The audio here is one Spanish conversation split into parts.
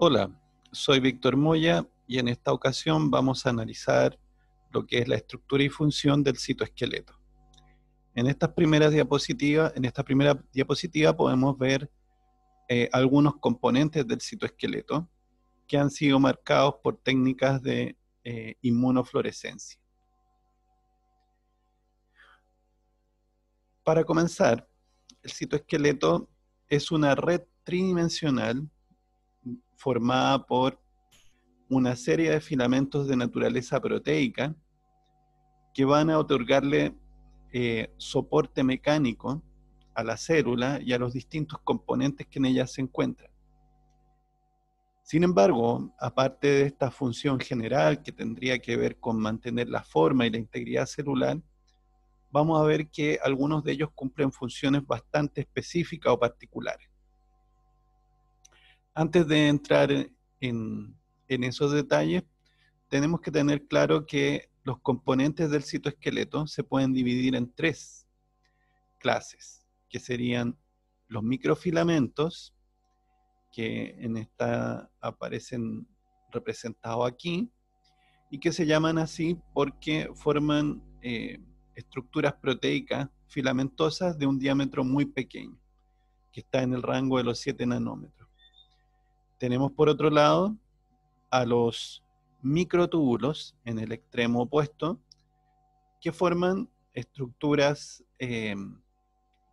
Hola, soy Víctor Moya y en esta ocasión vamos a analizar lo que es la estructura y función del citoesqueleto. En en esta primera diapositiva podemos ver eh, algunos componentes del citoesqueleto que han sido marcados por técnicas de eh, inmunofluorescencia. Para comenzar, el citoesqueleto es una red tridimensional formada por una serie de filamentos de naturaleza proteica que van a otorgarle eh, soporte mecánico a la célula y a los distintos componentes que en ella se encuentran. Sin embargo, aparte de esta función general que tendría que ver con mantener la forma y la integridad celular, vamos a ver que algunos de ellos cumplen funciones bastante específicas o particulares. Antes de entrar en, esos detalles, tenemos que tener claro que los componentes del citoesqueleto se pueden dividir en tres clases, que serían los microfilamentos, que en esta aparecen representados aquí, y que se llaman así porque forman eh, estructuras proteicas filamentosas de un diámetro muy pequeño, que está en el rango de los 7 nanómetros. Tenemos por otro lado a los microtúbulos en el extremo opuesto, que forman estructuras eh,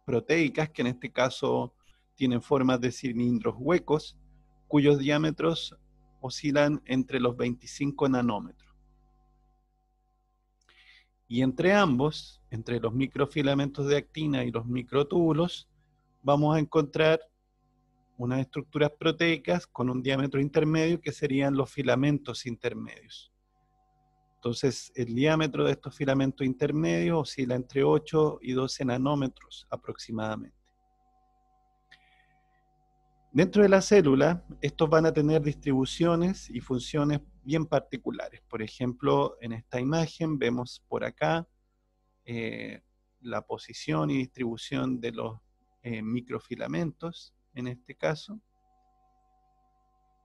proteicas, que en este caso tienen formas de cilindros huecos, cuyos diámetros oscilan entre los 25 nanómetros. Y entre ambos, entre los microfilamentos de actina y los microtúbulos, vamos a encontrar unas estructuras proteicas con un diámetro intermedio que serían los filamentos intermedios. Entonces, el diámetro de estos filamentos intermedios oscila entre 8 y 12 nanómetros aproximadamente. Dentro de la célula, estos van a tener distribuciones y funciones bien particulares. Por ejemplo, en esta imagen vemos por acá eh, la posición y distribución de los eh, microfilamentos en este caso.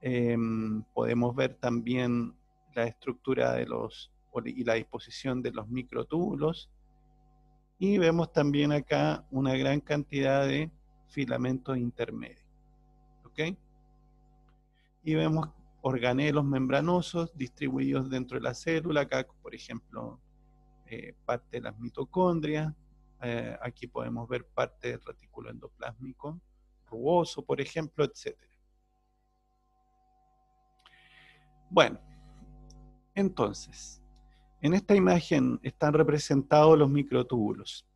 Em, podemos ver también la estructura de los y la disposición de los microtúbulos. Y vemos también acá una gran cantidad de filamentos intermedios. ¿Ok? Y vemos organelos membranosos distribuidos dentro de la célula, acá por ejemplo eh, parte de las mitocondrias, eh, aquí podemos ver parte del retículo endoplásmico rugoso, por ejemplo, etc. Bueno, entonces, en esta imagen están representados los microtúbulos.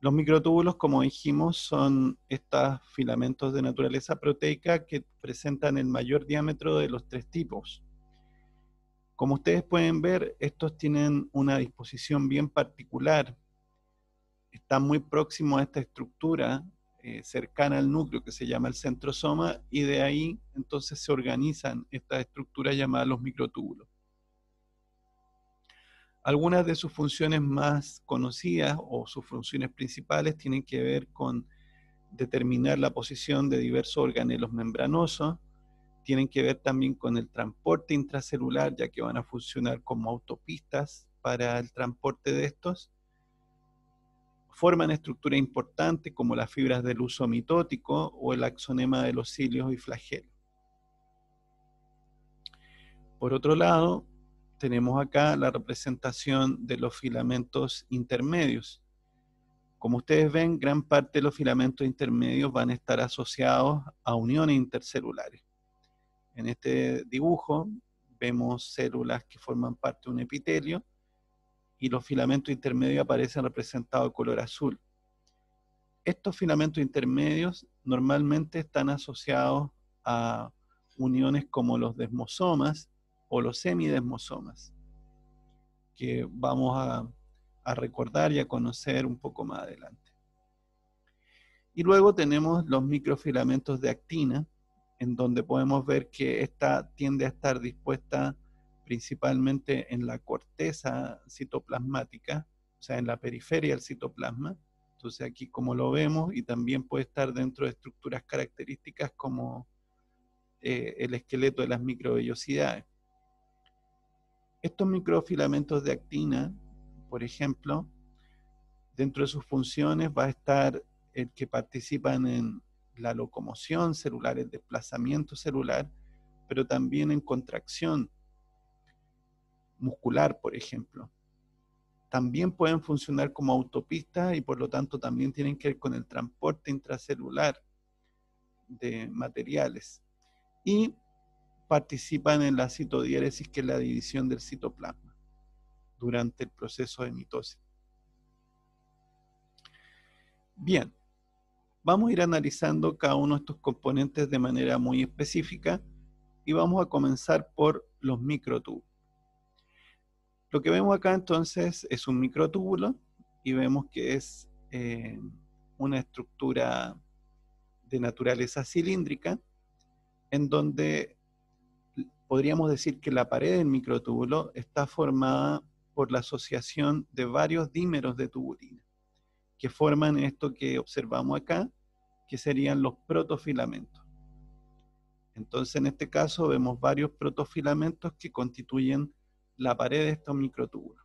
Los microtúbulos, como dijimos, son estos filamentos de naturaleza proteica que presentan el mayor diámetro de los tres tipos. Como ustedes pueden ver, estos tienen una disposición bien particular. Están muy próximos a esta estructura eh, cercana al núcleo que se llama el centrosoma y de ahí entonces se organizan estas estructuras llamadas los microtúbulos. Algunas de sus funciones más conocidas o sus funciones principales tienen que ver con determinar la posición de diversos organelos membranosos, tienen que ver también con el transporte intracelular, ya que van a funcionar como autopistas para el transporte de estos, forman estructuras importantes como las fibras del uso mitótico o el axonema de los cilios y flagelos. Por otro lado, tenemos acá la representación de los filamentos intermedios. Como ustedes ven, gran parte de los filamentos intermedios van a estar asociados a uniones intercelulares. En este dibujo vemos células que forman parte de un epitelio y los filamentos intermedios aparecen representados de color azul. Estos filamentos intermedios normalmente están asociados a uniones como los desmosomas o los semidesmosomas, que vamos a, a recordar y a conocer un poco más adelante. Y luego tenemos los microfilamentos de actina, en donde podemos ver que esta tiende a estar dispuesta principalmente en la corteza citoplasmática, o sea, en la periferia del citoplasma. Entonces aquí como lo vemos y también puede estar dentro de estructuras características como eh, el esqueleto de las microvellosidades. Estos microfilamentos de actina, por ejemplo, dentro de sus funciones va a estar el que participan en la locomoción celular, el desplazamiento celular, pero también en contracción muscular, por ejemplo. También pueden funcionar como autopistas y por lo tanto también tienen que ver con el transporte intracelular de materiales. Y participan en la citodiéresis, que es la división del citoplasma durante el proceso de mitosis. Bien, vamos a ir analizando cada uno de estos componentes de manera muy específica y vamos a comenzar por los microtúbulos. Lo que vemos acá entonces es un microtúbulo y vemos que es eh, una estructura de naturaleza cilíndrica en donde podríamos decir que la pared del microtúbulo está formada por la asociación de varios dímeros de tubulina, que forman esto que observamos acá, que serían los protofilamentos. Entonces, en este caso, vemos varios protofilamentos que constituyen la pared de estos microtúbulos.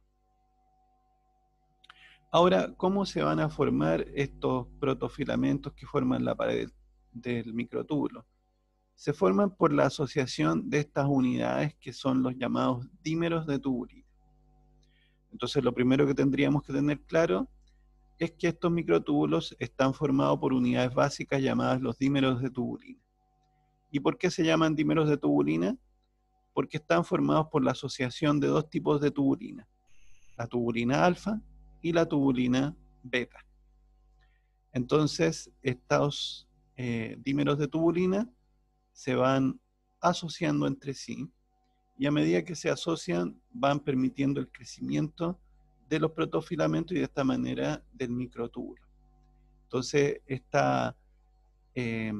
Ahora, ¿cómo se van a formar estos protofilamentos que forman la pared del microtúbulo? se forman por la asociación de estas unidades que son los llamados dímeros de tubulina. Entonces lo primero que tendríamos que tener claro es que estos microtúbulos están formados por unidades básicas llamadas los dímeros de tubulina. ¿Y por qué se llaman dímeros de tubulina? Porque están formados por la asociación de dos tipos de tubulina, la tubulina alfa y la tubulina beta. Entonces, estos eh, dímeros de tubulina se van asociando entre sí y a medida que se asocian van permitiendo el crecimiento de los protofilamentos y de esta manera del microtúbulo. Entonces, eh,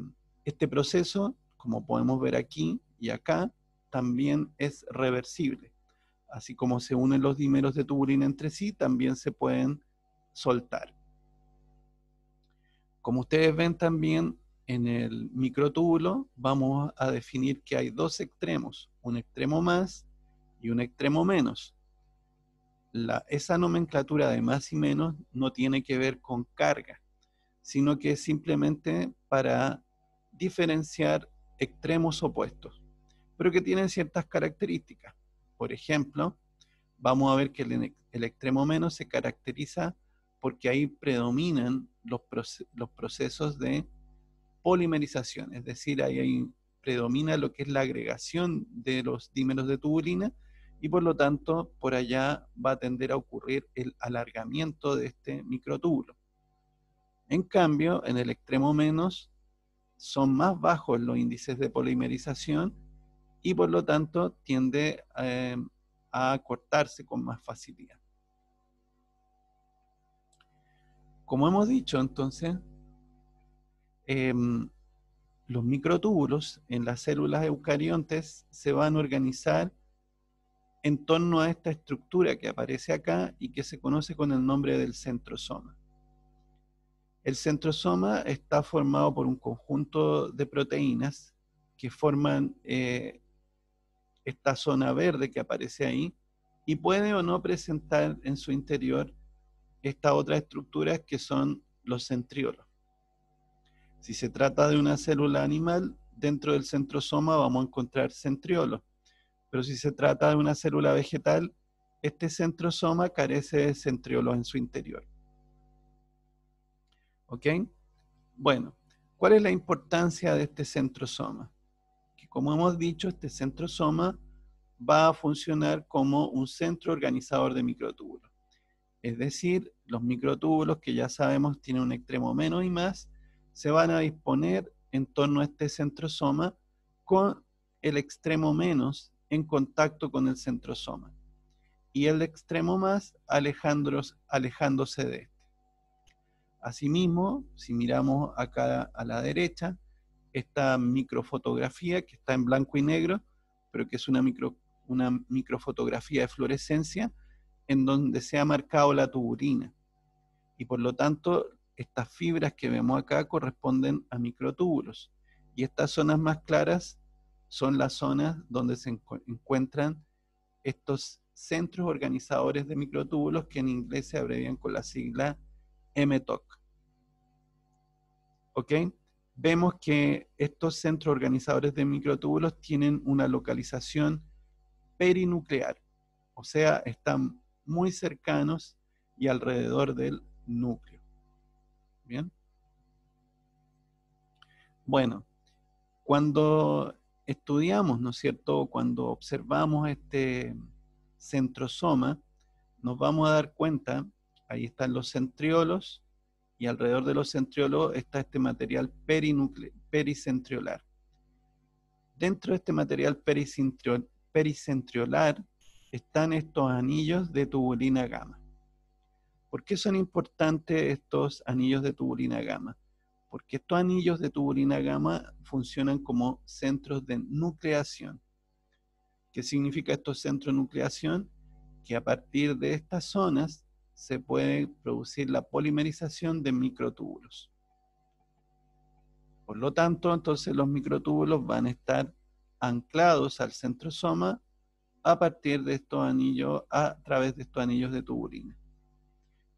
este proceso, como podemos ver aquí y acá, también es reversible. Así como se unen los dímeros de tubulina entre sí, también se pueden soltar. Como ustedes ven también, en el microtúbulo vamos a definir que hay dos extremos, un extremo más y un extremo menos. esa nomenclatura de más y menos no tiene que ver con carga, sino que es simplemente para diferenciar extremos opuestos, pero que tienen ciertas características. Por ejemplo, vamos a ver que el, extremo menos se caracteriza porque ahí predominan los, los procesos de polimerización, es decir, ahí predomina lo que es la agregación de los dímeros de tubulina y por lo tanto por allá va a tender a ocurrir el alargamiento de este microtúbulo. En cambio, en el extremo menos son más bajos los índices de polimerización y por lo tanto tiende eh, a cortarse con más facilidad. Como hemos dicho, entonces, Em, los microtúbulos en las células eucariontes se van a organizar en torno a esta estructura que aparece acá y que se conoce con el nombre del centrosoma. El centrosoma está formado por un conjunto de proteínas que forman eh, esta zona verde que aparece ahí y puede o no presentar en su interior estas otras estructuras que son los centriolos. Si se trata de una célula animal, dentro del centrosoma vamos a encontrar centriolos. Pero si se trata de una célula vegetal, este centrosoma carece de centriolos en su interior. ¿Ok? Bueno, ¿cuál es la importancia de este centrosoma? Como hemos dicho, este centrosoma va a funcionar como un centro organizador de microtúbulos. Es decir, los microtúbulos que ya sabemos tienen un extremo menos y más, se van a disponer en torno a este centrosoma con el extremo menos en contacto con el centrosoma y el extremo más alejándose de este. Asimismo, si miramos acá a la derecha, esta microfotografía que está en blanco y negro, pero que es una, micro, una microfotografía de fluorescencia en donde se ha marcado la tubulina. Y por lo tanto, estas fibras que vemos acá corresponden a microtúbulos y estas zonas más claras son las zonas donde se encuentran estos centros organizadores de microtúbulos que en inglés se abrevian con la sigla MTOC. ¿Ok? Vemos que estos centros organizadores de microtúbulos tienen una localización perinuclear, o sea, están muy cercanos y alrededor del núcleo. ¿Bien? Bueno, cuando estudiamos, ¿no es cierto? Cuando observamos este centrosoma, nos vamos a dar cuenta, ahí están los centriolos, y alrededor de los centriolos está este material pericentriolar. Dentro de este material pericentriolar están estos anillos de tubulina gamma. ¿Por qué son importantes estos anillos de tubulina gamma? Porque estos anillos de tubulina gamma funcionan como centros de nucleación. ¿Qué significa estos centros de nucleación? Que a partir de estas zonas se puede producir la polimerización de microtúbulos. Por lo tanto, entonces los microtúbulos van a estar anclados al centrosoma a partir de estos anillos, a través de estos anillos de tubulina.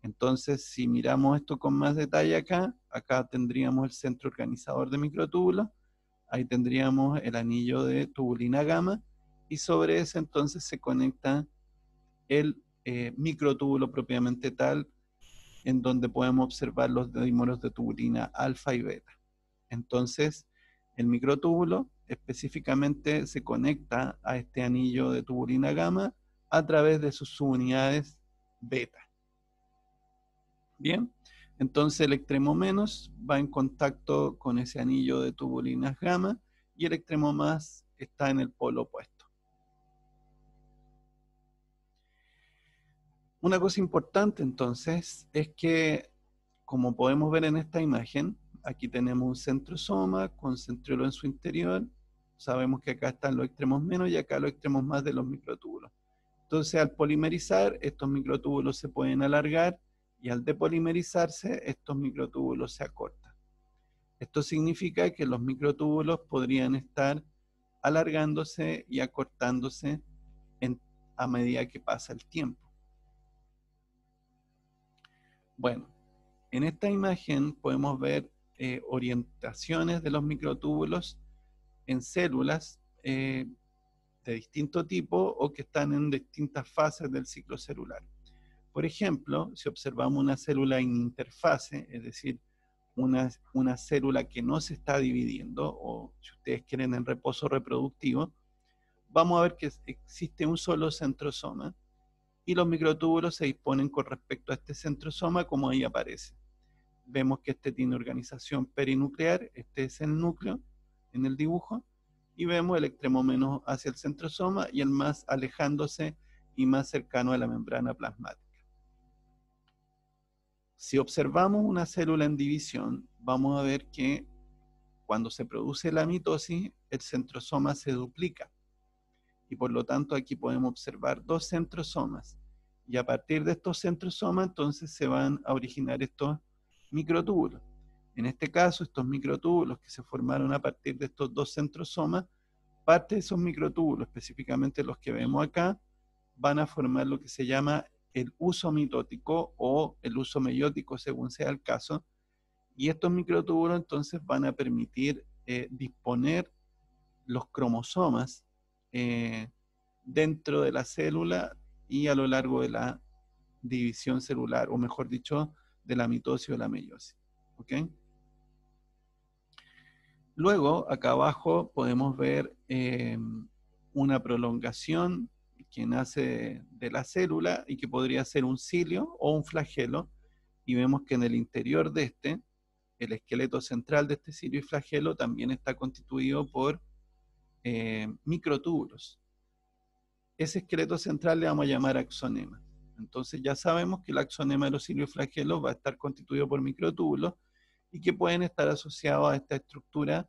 Entonces, si miramos esto con más detalle acá, acá tendríamos el centro organizador de microtúbulos, ahí tendríamos el anillo de tubulina gamma, y sobre ese entonces se conecta el eh, microtúbulo propiamente tal, en donde podemos observar los dímeros de tubulina alfa y beta. Entonces, el microtúbulo específicamente se conecta a este anillo de tubulina gamma a través de sus subunidades beta. Bien, entonces el extremo menos va en contacto con ese anillo de tubulinas gamma y el extremo más está en el polo opuesto. Una cosa importante entonces es que, como podemos ver en esta imagen, aquí tenemos un centrosoma con centriolo en su interior. Sabemos que acá están los extremos menos y acá los extremos más de los microtúbulos. Entonces, al polimerizar, estos microtúbulos se pueden alargar y al depolimerizarse estos microtúbulos se acortan. Esto significa que los microtúbulos podrían estar alargándose y acortándose a medida que pasa el tiempo. Bueno, en esta imagen podemos ver eh, orientaciones de los microtúbulos en células eh, de distinto tipo o que están en distintas fases del ciclo celular. Por ejemplo, si observamos una célula en interfase, es decir, una, una, célula que no se está dividiendo, o si ustedes quieren en reposo reproductivo, vamos a ver que existe un solo centrosoma y los microtúbulos se disponen con respecto a este centrosoma como ahí aparece. Vemos que este tiene organización perinuclear, este es el núcleo en el dibujo, y vemos el extremo menos hacia el centrosoma y el más alejándose y más cercano a la membrana plasmática. Si observamos una célula en división, vamos a ver que cuando se produce la mitosis, el centrosoma se duplica. Y por lo tanto aquí podemos observar dos centrosomas. Y a partir de estos centrosomas, entonces se van a originar estos microtúbulos. En este caso, estos microtúbulos que se formaron a partir de estos dos centrosomas, parte de esos microtúbulos, específicamente los que vemos acá, van a formar lo que se llama el uso mitótico o el uso meiótico, según sea el caso. Y estos microtúbulos entonces van a permitir eh, disponer los cromosomas eh, dentro de la célula y a lo largo de la división celular, o mejor dicho, de la mitosis o la meiosis. Luego, acá abajo podemos ver eh, una prolongación que nace de la célula y que podría ser un cilio o un flagelo, y vemos que en el interior de este, el esqueleto central de este cilio y flagelo también está constituido por eh, microtúbulos. Ese esqueleto central le vamos a llamar axonema. Entonces ya sabemos que el axonema de los cilios y flagelos va a estar constituido por microtúbulos y que pueden estar asociados a esta estructura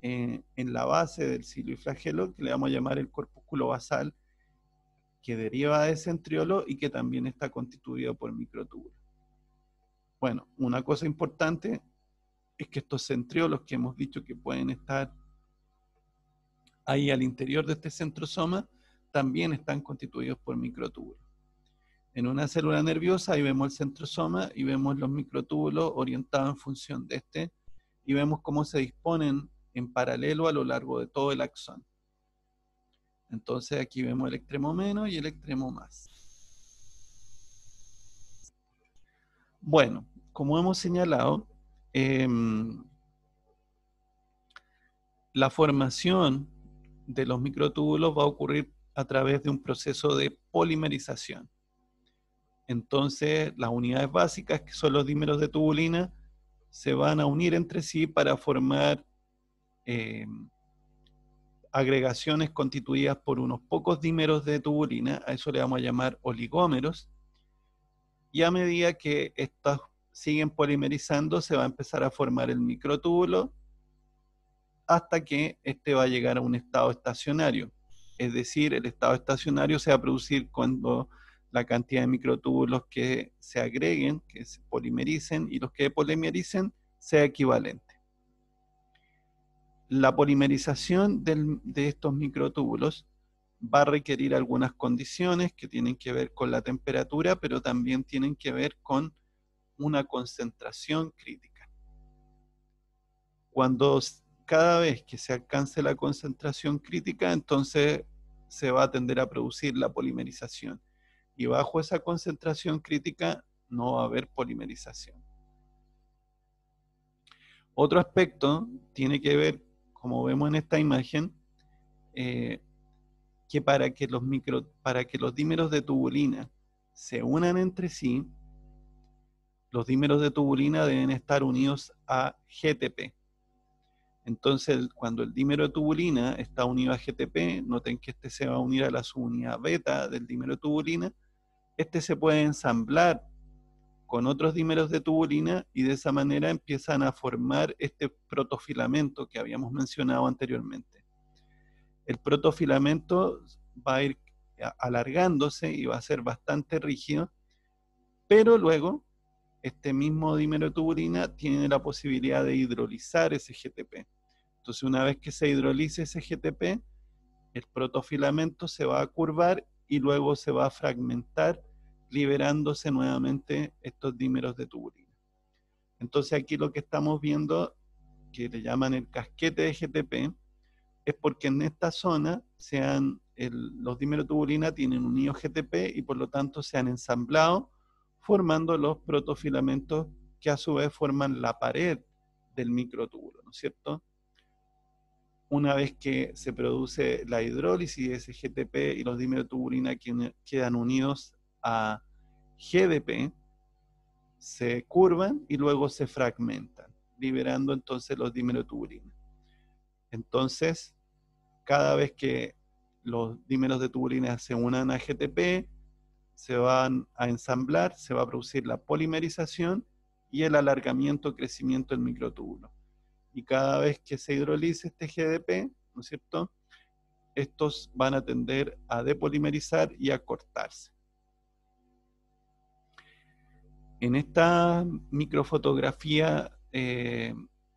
eh, en la base del cilio y flagelo, que le vamos a llamar el corpúsculo basal, que deriva de centriolo y que también está constituido por microtúbulos. Bueno, una cosa importante es que estos centriolos que hemos dicho que pueden estar ahí al interior de este centrosoma también están constituidos por microtúbulos. En una célula nerviosa ahí vemos el centrosoma y vemos los microtúbulos orientados en función de este y vemos cómo se disponen en paralelo a lo largo de todo el axón. Entonces aquí vemos el extremo menos y el extremo más. Bueno, como hemos señalado, em, la formación de los microtúbulos va a ocurrir a través de un proceso de polimerización. Entonces, las unidades básicas, que son los dímeros de tubulina, se van a unir entre sí para formar eh, agregaciones constituidas por unos pocos dímeros de tubulina, a eso le vamos a llamar oligómeros, y a medida que estos siguen polimerizando, se va a empezar a formar el microtúbulo hasta que este va a llegar a un estado estacionario. Es decir, el estado estacionario se va a producir cuando la cantidad de microtúbulos que se agreguen, que se polimericen, y los que polimericen sea equivalente. La polimerización de estos microtúbulos va a requerir algunas condiciones que tienen que ver con la temperatura, pero también tienen que ver con una concentración crítica. Cuando cada vez que se alcance la concentración crítica, entonces se va a tender a producir la polimerización. Y bajo esa concentración crítica no va a haber polimerización. Otro aspecto tiene que ver, como vemos en esta imagen, eh, que, para que, los micro, para que los dímeros de tubulina se unan entre sí, los dímeros de tubulina deben estar unidos a GTP. Entonces, cuando el dímero de tubulina está unido a GTP, noten que este se va a unir a la subunidad beta del dímero de tubulina. Este se puede ensamblar con otros dímeros de tubulina y de esa manera empiezan a formar este protofilamento que habíamos mencionado anteriormente. El protofilamento va a ir alargándose y va a ser bastante rígido, pero luego este mismo dímero de tubulina tiene la posibilidad de hidrolizar ese GTP. Entonces, una vez que se hidrolice ese GTP, el protofilamento se va a curvar y luego se va a fragmentar, liberándose nuevamente estos dímeros de tubulina. Entonces, aquí lo que estamos viendo, que le llaman el casquete de GTP, es porque en esta zona sean los dímeros tubulina tienen unido GTP y por lo tanto se han ensamblado formando los protofilamentos que a su vez forman la pared del microtúbulo, ¿no es cierto? Una vez que se produce la hidrólisis de ese GTP y los dimerotubulina quedan unidos a GDP, se curvan y luego se fragmentan, liberando entonces los dimerotubulina. Entonces, cada vez que los dímeros de tubulina se unan a GTP, se van a ensamblar, se va a producir la polimerización y el alargamiento, crecimiento del microtúbulo. Y cada vez que se hidrolice este GDP, ¿no es cierto? Estos van a tender a depolimerizar y a cortarse. En esta microfotografía eh,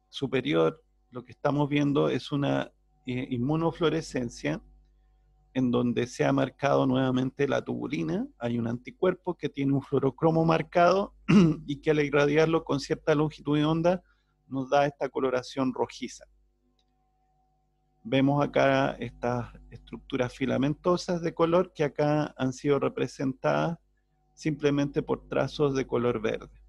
superior, lo que estamos viendo es una eh, inmunofluorescencia en donde se ha marcado nuevamente la tubulina. Hay un anticuerpo que tiene un fluorocromo marcado y que al irradiarlo con cierta longitud de onda nos da esta coloración rojiza. Vemos acá estas estructuras filamentosas de color que acá han sido representadas simplemente por trazos de color verde.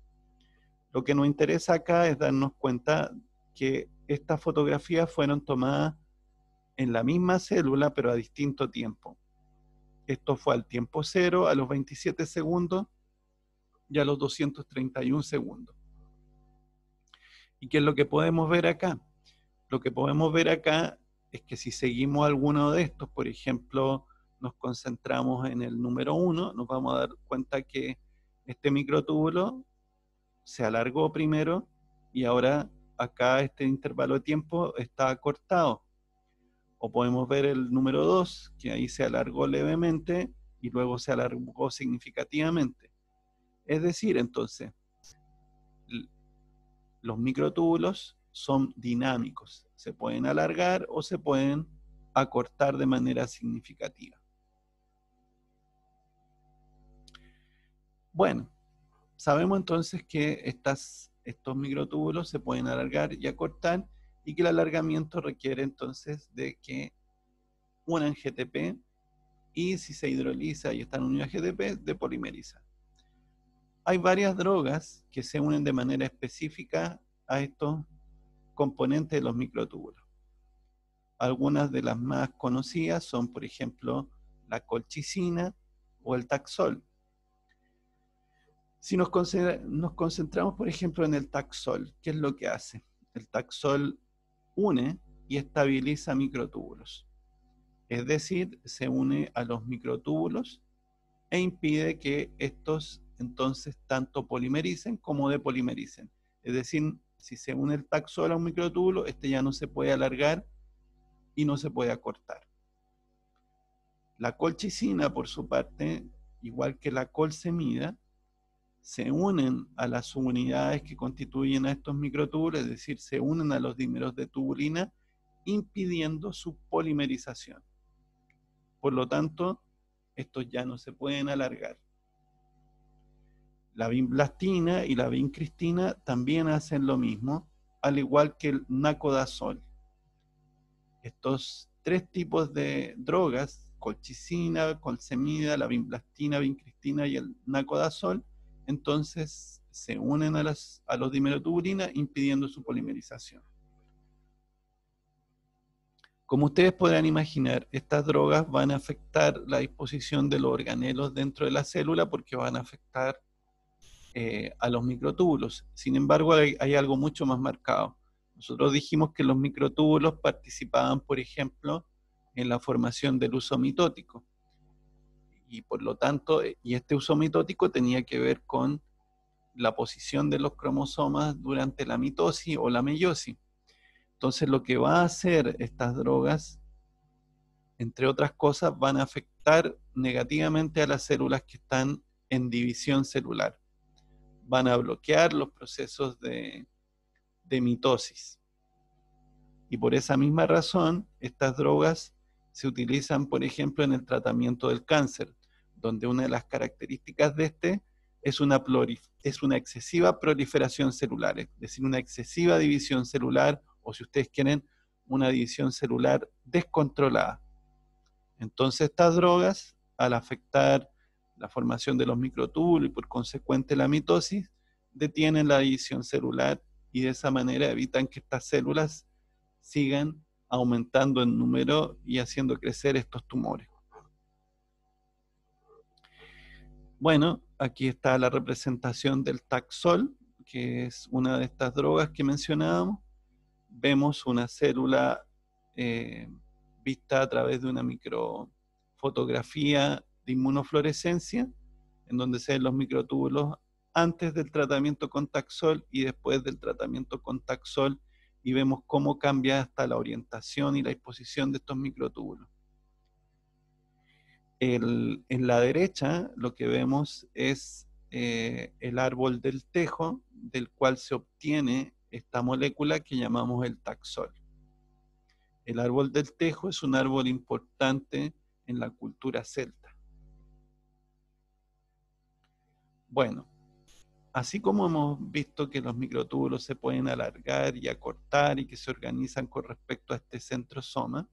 Lo que nos interesa acá es darnos cuenta que estas fotografías fueron tomadas en la misma célula, pero a distinto tiempo. Esto fue al tiempo cero, a los 27 segundos y a los 231 segundos. ¿Y qué es lo que podemos ver acá? Lo que podemos ver acá es que si seguimos alguno de estos, por ejemplo, nos concentramos en el número 1, nos vamos a dar cuenta que este microtúbulo se alargó primero y ahora acá este intervalo de tiempo está acortado. O podemos ver el número 2, que ahí se alargó levemente y luego se alargó significativamente. Es decir, entonces, los microtúbulos son dinámicos, se pueden alargar o se pueden acortar de manera significativa. Bueno, sabemos entonces que estas, estos microtúbulos se pueden alargar y acortar y que el alargamiento requiere entonces de que unan GTP y si se hidroliza y están unidos a GTP, depolimeriza. Hay varias drogas que se unen de manera específica a estos componentes de los microtúbulos. Algunas de las más conocidas son, por ejemplo, la colchicina o el taxol. Si nos, concentramos, por ejemplo, en el taxol, ¿qué es lo que hace? El taxol une y estabiliza microtúbulos. Es decir, se une a los microtúbulos e impide que estos entonces tanto polimericen como depolimericen. Es decir, si se une el taxol a un microtúbulo, este ya no se puede alargar y no se puede acortar. La colchicina, por su parte, igual que la colsemida, se unen a las unidades que constituyen a estos microtúbulos, es decir, se unen a los dímeros de tubulina, impidiendo su polimerización. Por lo tanto, estos ya no se pueden alargar. La vinblastina y la vincristina también hacen lo mismo, al igual que el nacodazol. Estos tres tipos de drogas, colchicina, colsemida, la vinblastina, vincristina y el nacodazol, entonces se unen a, las, a los dimerotubulina impidiendo su polimerización. Como ustedes podrán imaginar, estas drogas van a afectar la disposición de los organelos dentro de la célula porque van a afectar eh, a los microtúbulos. Sin embargo, hay, algo mucho más marcado. Nosotros dijimos que los microtúbulos participaban, por ejemplo, en la formación del uso mitótico. Y por lo tanto, eh, y este uso mitótico tenía que ver con la posición de los cromosomas durante la mitosis o la meiosis. Entonces lo que va a hacer estas drogas, entre otras cosas, van a afectar negativamente a las células que están en división celular. Van a bloquear los procesos de, mitosis. Y por esa misma razón, estas drogas se utilizan, por ejemplo, en el tratamiento del cáncer, donde una de las características de este es una, es una excesiva proliferación celular, es decir, una excesiva división celular o si ustedes quieren, una división celular descontrolada. Entonces estas drogas, al afectar la formación de los microtúbulos y por consecuente la mitosis, detienen la división celular y de esa manera evitan que estas células sigan aumentando en número y haciendo crecer estos tumores. Bueno, aquí está la representación del taxol, que es una de estas drogas que mencionábamos vemos una célula eh, vista a través de una microfotografía de inmunofluorescencia, en donde se ven los microtúbulos antes del tratamiento con Taxol y después del tratamiento con Taxol, y vemos cómo cambia hasta la orientación y la disposición de estos microtúbulos. en la derecha lo que vemos es eh, el árbol del tejo, del cual se obtiene esta molécula que llamamos el taxol. El árbol del tejo es un árbol importante en la cultura celta. Bueno, así como hemos visto que los microtúbulos se pueden alargar y acortar y que se organizan con respecto a este centrosoma,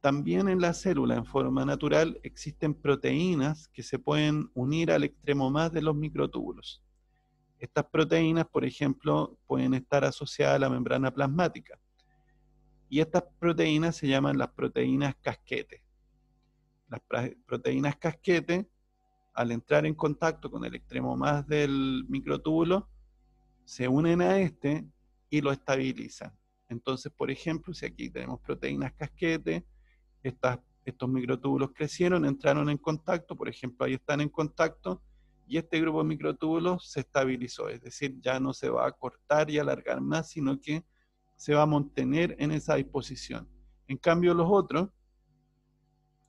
también en la célula en forma natural existen proteínas que se pueden unir al extremo más de los microtúbulos. Estas proteínas, por ejemplo, pueden estar asociadas a la membrana plasmática. Y estas proteínas se llaman las proteínas casquete. Las proteínas casquete, al entrar en contacto con el extremo más del microtúbulo, se unen a este y lo estabilizan. Entonces, por ejemplo, si aquí tenemos proteínas casquete, estos microtúbulos crecieron, entraron en contacto, por ejemplo, ahí están en contacto, y este grupo de microtúbulos se estabilizó, es decir, ya no se va a cortar y alargar más, sino que se va a mantener en esa disposición. En cambio, los otros,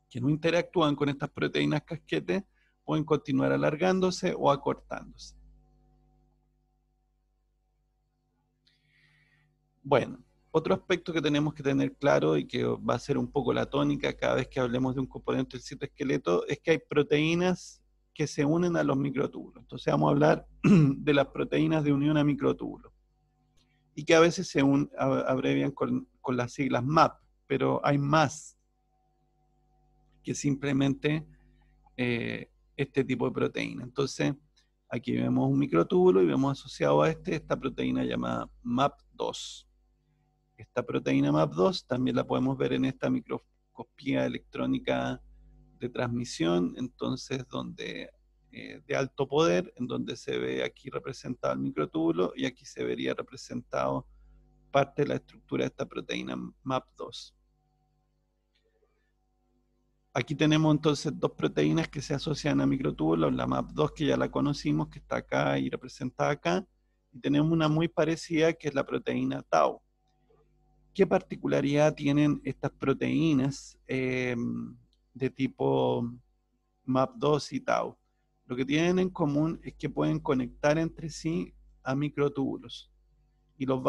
que no interactúan con estas proteínas casquetes, pueden continuar alargándose o acortándose. Bueno, otro aspecto que tenemos que tener claro y que va a ser un poco la tónica cada vez que hablemos de un componente del citoesqueleto es que hay proteínas que se unen a los microtúbulos. Entonces vamos a hablar de las proteínas de unión a microtúbulos y que a veces se abrevian con, las siglas MAP, pero hay más que simplemente eh, este tipo de proteína. Entonces, aquí vemos un microtúbulo y vemos asociado a este esta proteína llamada MAP2. Esta proteína MAP2 también la podemos ver en esta microscopía electrónica de transmisión, entonces donde eh, de alto poder, en donde se ve aquí representado el microtúbulo y aquí se vería representado parte de la estructura de esta proteína MAP2. Aquí tenemos entonces dos proteínas que se asocian a microtúbulos, la MAP2 que ya la conocimos, que está acá y representada acá, y tenemos una muy parecida que es la proteína tau. ¿Qué particularidad tienen estas proteínas em, de tipo MAP2 y tau? Lo que tienen en común es que pueden conectar entre sí a microtúbulos y los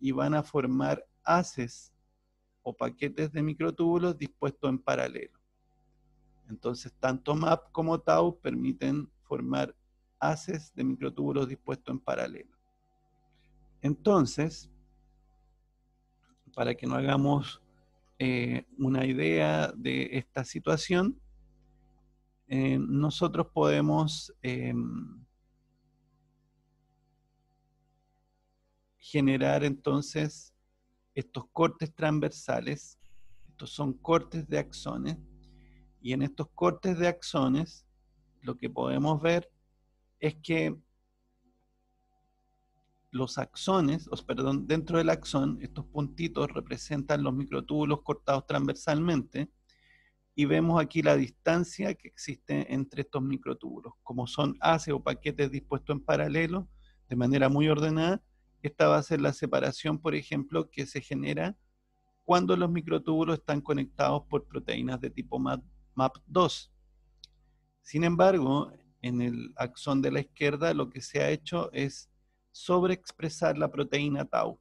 y van a formar haces o paquetes de microtúbulos dispuestos en paralelo. Entonces, tanto MAP como tau permiten formar haces de microtúbulos dispuestos en paralelo. Entonces, para que no hagamos eh, una idea de esta situación, eh, nosotros podemos em, generar entonces estos cortes transversales, estos son cortes de axones, y en estos cortes de axones lo que podemos ver es que los axones, perdón, dentro del axón, estos puntitos representan los microtúbulos cortados transversalmente y vemos aquí la distancia que existe entre estos microtúbulos. Como son haces o paquetes dispuestos en paralelo, de manera muy ordenada, esta va a ser la separación, por ejemplo, que se genera cuando los microtúbulos están conectados por proteínas de tipo MAP2. Sin embargo, en el axón de la izquierda lo que se ha hecho es sobreexpresar la proteína tau.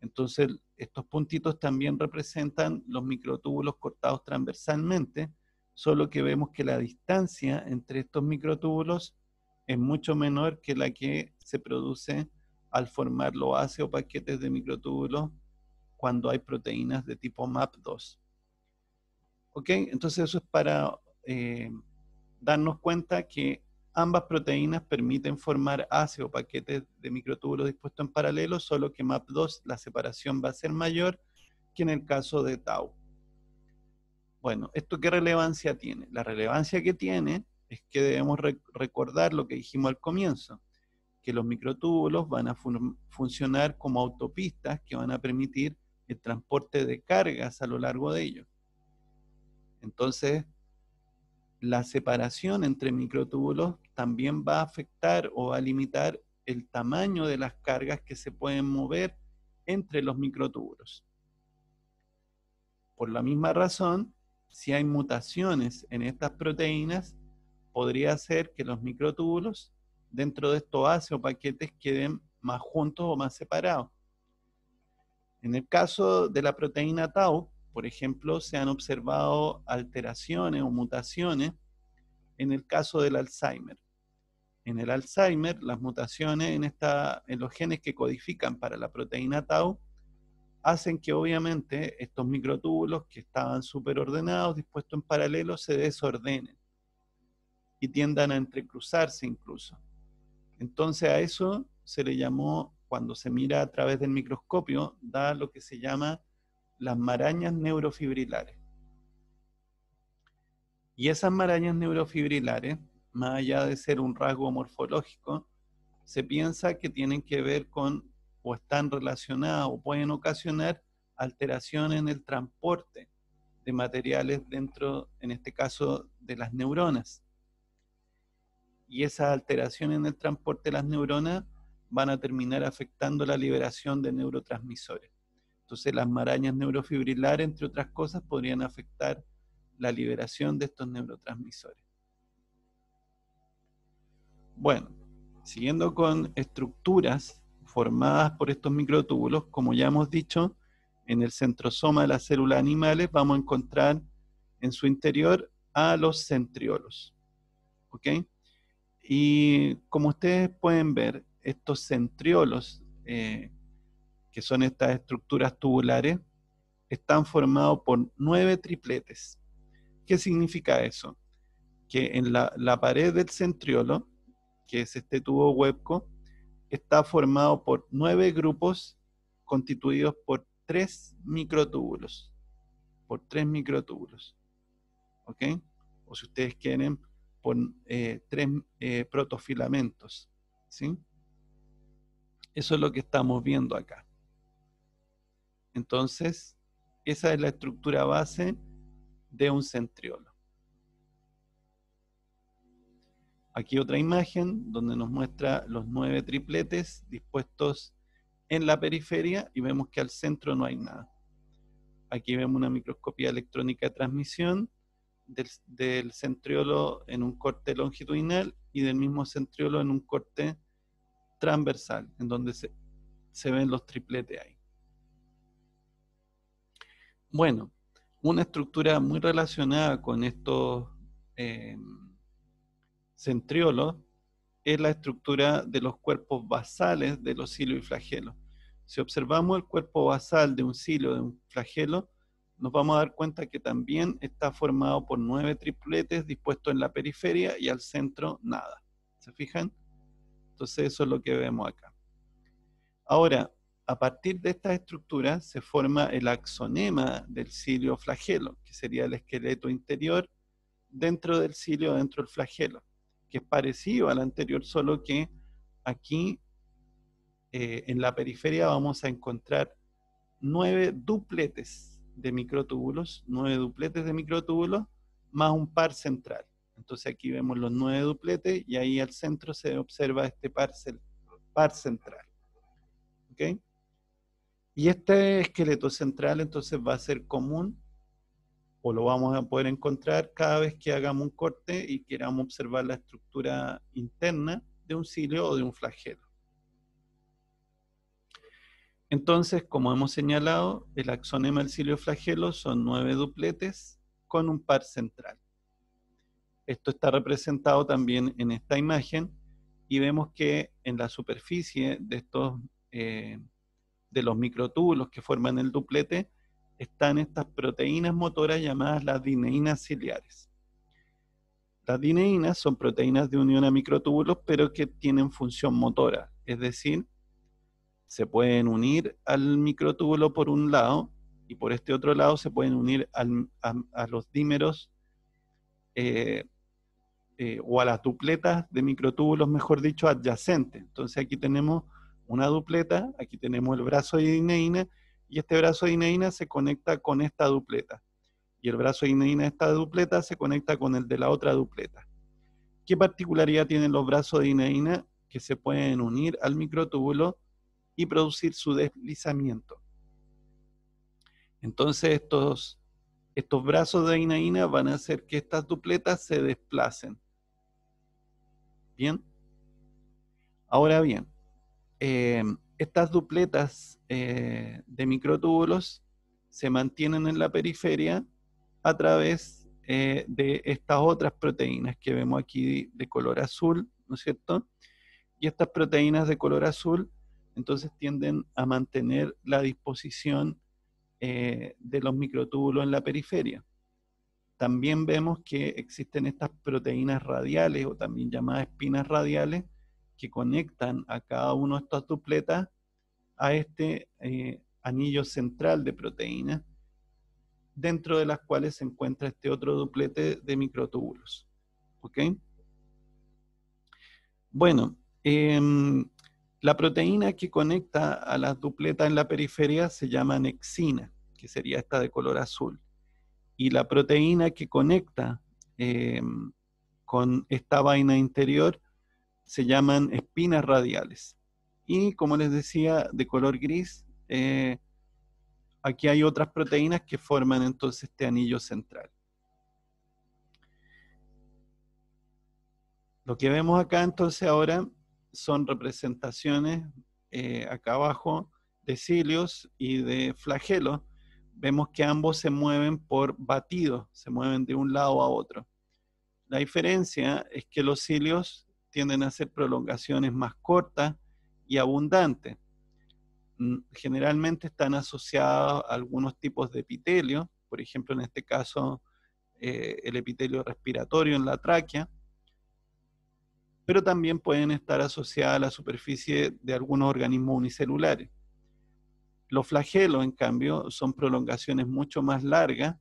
Entonces, estos puntitos también representan los microtúbulos cortados transversalmente, solo que vemos que la distancia entre estos microtúbulos es mucho menor que la que se produce al formar los ácidos paquetes de microtúbulos cuando hay proteínas de tipo MAP2. ¿Ok? Entonces eso es para eh, darnos cuenta que Ambas proteínas permiten formar ácido paquetes de microtúbulos dispuestos en paralelo, solo que MAP2 la separación va a ser mayor que en el caso de tau. Bueno, ¿esto qué relevancia tiene? La relevancia que tiene es que debemos recordar lo que dijimos al comienzo, que los microtúbulos van a funcionar como autopistas que van a permitir el transporte de cargas a lo largo de ellos. Entonces, la separación entre microtúbulos también va a afectar o va a limitar el tamaño de las cargas que se pueden mover entre los microtúbulos. Por la misma razón, si hay mutaciones en estas proteínas, podría ser que los microtúbulos dentro de estos ácidos o paquetes queden más juntos o más separados. En el caso de la proteína tau, por ejemplo, se han observado alteraciones o mutaciones en el caso del Alzheimer. En el Alzheimer, las mutaciones en, esta, en los genes que codifican para la proteína tau hacen que obviamente estos microtúbulos que estaban súper ordenados, dispuestos en paralelo, se desordenen y tiendan a entrecruzarse incluso. Entonces a eso se le llamó, cuando se mira a través del microscopio, da lo que se llama las marañas neurofibrilares. Y esas marañas neurofibrilares, más allá de ser un rasgo morfológico, se piensa que tienen que ver con o están relacionadas o pueden ocasionar alteraciones en el transporte de materiales dentro, en este caso, de las neuronas. Y esas alteraciones en el transporte de las neuronas van a terminar afectando la liberación de neurotransmisores. Entonces las marañas neurofibrilares, entre otras cosas, podrían afectar la liberación de estos neurotransmisores. Bueno, siguiendo con estructuras formadas por estos microtúbulos, como ya hemos dicho, en el centrosoma de las células animales vamos a encontrar en su interior a los centriolos. ¿Ok? Y como ustedes pueden ver, estos centriolos, eh, que son estas estructuras tubulares, están formados por nueve tripletes. ¿Qué significa eso? Que en la, la pared del centriolo, que es este tubo hueco, está formado por nueve grupos constituidos por tres microtúbulos. Por tres microtúbulos. ¿Ok? O si ustedes quieren, por eh, tres eh, protofilamentos. ¿Sí? Eso es lo que estamos viendo acá. Entonces, esa es la estructura base de un centriolo. Aquí otra imagen donde nos muestra los nueve tripletes dispuestos en la periferia y vemos que al centro no hay nada. Aquí vemos una microscopía electrónica de transmisión del, centriolo en un corte longitudinal y del mismo centriolo en un corte transversal, en donde se, se ven los tripletes ahí. Bueno, una estructura muy relacionada con estos eh, centriolos es la estructura de los cuerpos basales de los cilios y flagelos. Si observamos el cuerpo basal de un cilio, de un flagelo, nos vamos a dar cuenta que también está formado por nueve tripletes dispuestos en la periferia y al centro nada. ¿Se fijan? Entonces eso es lo que vemos acá. Ahora, a partir de estas estructuras se forma el axonema del cilio flagelo, que sería el esqueleto interior dentro del cilio, dentro del flagelo, que es parecido al anterior, solo que aquí eh, en la periferia vamos a encontrar nueve dupletes de microtúbulos, nueve dupletes de microtúbulos, más un par central. Entonces aquí vemos los nueve dupletes y ahí al centro se observa este par, par central. ¿Ok? Y este esqueleto central entonces va a ser común o lo vamos a poder encontrar cada vez que hagamos un corte y queramos observar la estructura interna de un cilio o de un flagelo. Entonces, como hemos señalado, el axonema del cilio flagelo son nueve dupletes con un par central. Esto está representado también en esta imagen y vemos que en la superficie de estos eh, de los microtúbulos que forman el duplete están estas proteínas motoras llamadas las dineínas ciliares. Las dineínas son proteínas de unión a microtúbulos, pero que tienen función motora, es decir, se pueden unir al microtúbulo por un lado y por este otro lado se pueden unir a, los dímeros eh, eh, o a las dupletas de microtúbulos, mejor dicho, adyacentes. Entonces aquí tenemos una dupleta, aquí tenemos el brazo de dineína y este brazo de dineína se conecta con esta dupleta. Y el brazo de dineína de esta dupleta se conecta con el de la otra dupleta. ¿Qué particularidad tienen los brazos de dineína? Que se pueden unir al microtúbulo y producir su deslizamiento. Entonces estos, estos brazos de inaína van a hacer que estas dupletas se desplacen. ¿Bien? Ahora bien, eh, estas dupletas eh, de microtúbulos se mantienen en la periferia a través eh, de estas otras proteínas que vemos aquí de color azul, ¿no es cierto? Y estas proteínas de color azul entonces tienden a mantener la disposición eh, de los microtúbulos en la periferia. También vemos que existen estas proteínas radiales o también llamadas espinas radiales que conectan a cada uno de estas dupletas a este eh, anillo central de proteínas, dentro de las cuales se encuentra este otro duplete de microtúbulos. ¿Ok? Bueno, eh, la proteína que conecta a las dupletas en la periferia se llama nexina, que sería esta de color azul. Y la proteína que conecta em, con esta vaina interior se llaman espinas radiales. Y como les decía, de color gris, eh, aquí hay otras proteínas que forman entonces este anillo central. Lo que vemos acá entonces ahora son representaciones eh, acá abajo de cilios y de flagelo, vemos que ambos se mueven por batido, se mueven de un lado a otro. La diferencia es que los cilios tienden a ser prolongaciones más cortas y abundantes. Mm, generalmente están asociados a algunos tipos de epitelio, por ejemplo, en este caso, eh, el epitelio respiratorio en la tráquea, pero también pueden estar asociadas a la superficie de algunos organismos unicelulares. Los flagelos, en cambio, son prolongaciones mucho más largas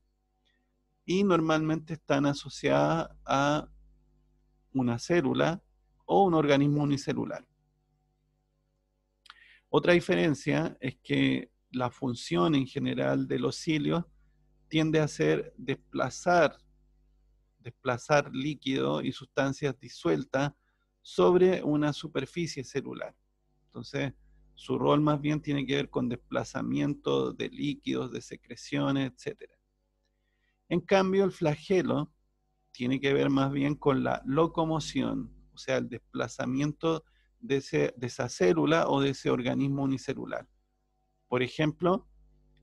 y normalmente están asociadas a una célula o un organismo unicelular. Otra diferencia es que la función en general de los cilios tiende a ser desplazar, desplazar líquido y sustancias disueltas sobre una superficie celular. Entonces, su rol más bien tiene que ver con desplazamiento de líquidos, de secreciones, etc. En cambio, el flagelo tiene que ver más bien con la locomoción, o sea, el desplazamiento de, esa célula o de ese organismo unicelular. Por ejemplo,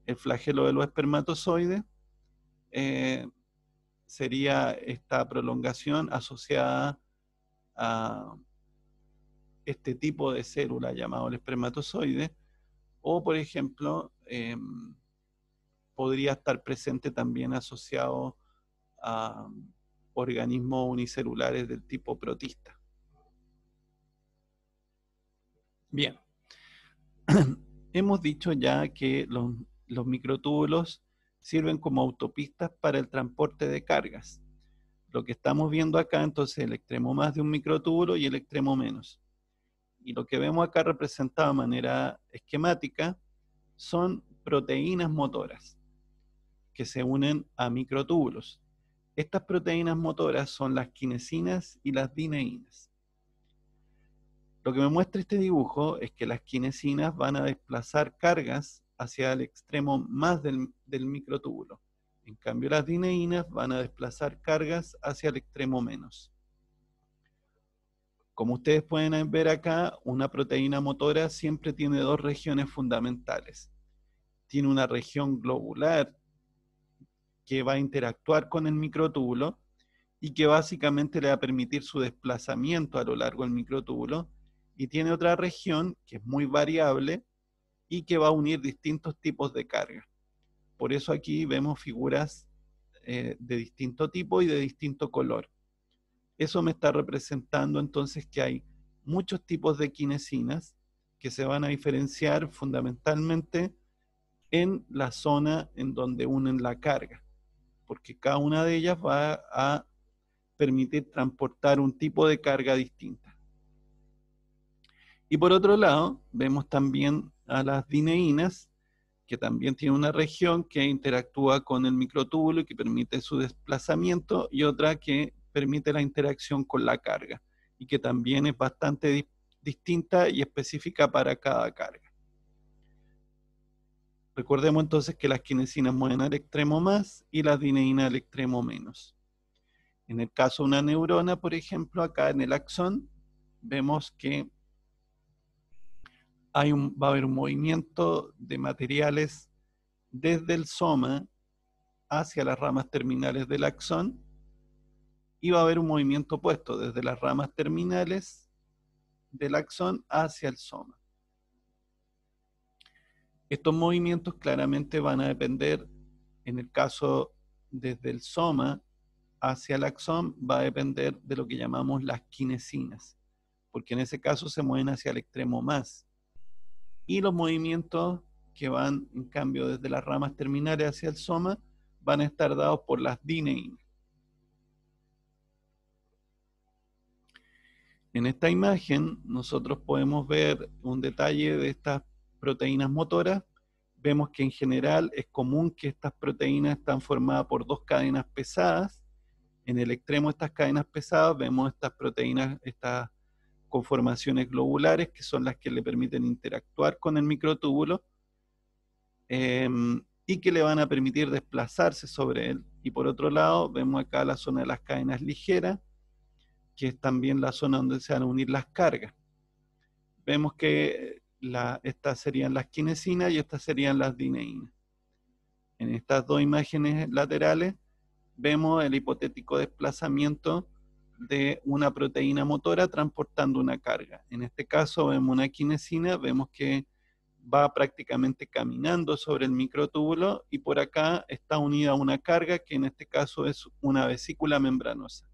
el flagelo de los espermatozoides eh, sería esta prolongación asociada a este tipo de célula llamado el espermatozoide, o por ejemplo, em, podría estar presente también asociado a organismos unicelulares del tipo protista. Bien, hemos dicho ya que los, los microtúbulos sirven como autopistas para el transporte de cargas. Lo que estamos viendo acá, entonces, el extremo más de un microtúbulo y el extremo menos. Y lo que vemos acá representado de manera esquemática son proteínas motoras que se unen a microtúbulos. Estas proteínas motoras son las quinesinas y las dineínas. Lo que me muestra este dibujo es que las quinesinas van a desplazar cargas hacia el extremo más del, del microtúbulo. En cambio, las dineínas van a desplazar cargas hacia el extremo menos. Como ustedes pueden ver acá, una proteína motora siempre tiene dos regiones fundamentales. Tiene una región globular que va a interactuar con el microtúbulo y que básicamente le va a permitir su desplazamiento a lo largo del microtúbulo. Y tiene otra región que es muy variable y que va a unir distintos tipos de carga. Por eso aquí vemos figuras eh, de distinto tipo y de distinto color. Eso me está representando entonces que hay muchos tipos de quinesinas que se van a diferenciar fundamentalmente en la zona en donde unen la carga, porque cada una de ellas va a permitir transportar un tipo de carga distinta. Y por otro lado, vemos también a las dineínas, que también tiene una región que interactúa con el microtúbulo y que permite su desplazamiento, y otra que permite la interacción con la carga y que también es bastante distinta y específica para cada carga. Recordemos entonces que las quinesinas mueven al extremo más y las dineínas al extremo menos. En el caso de una neurona, por ejemplo, acá en el axón, vemos que hay un, va a haber un movimiento de materiales desde el soma hacia las ramas terminales del axón y va a haber un movimiento opuesto desde las ramas terminales del axón hacia el soma. Estos movimientos claramente van a depender, en el caso desde el soma hacia el axón, va a depender de lo que llamamos las quinesinas, porque en ese caso se mueven hacia el extremo más. Y los movimientos que van, en cambio, desde las ramas terminales hacia el soma, van a estar dados por las dineínas. En esta imagen nosotros podemos ver un detalle de estas proteínas motoras. Vemos que en general es común que estas proteínas están formadas por dos cadenas pesadas. En el extremo de estas cadenas pesadas vemos estas proteínas, estas conformaciones globulares que son las que le permiten interactuar con el microtúbulo em, y que le van a permitir desplazarse sobre él. Y por otro lado vemos acá la zona de las cadenas ligeras que es también la zona donde se van a unir las cargas. Vemos que estas serían las quinesinas y estas serían las dineínas. En estas dos imágenes laterales vemos el hipotético desplazamiento de una proteína motora transportando una carga. En este caso vemos una quinesina, vemos que va prácticamente caminando sobre el microtúbulo y por acá está unida una carga que en este caso es una vesícula membranosa.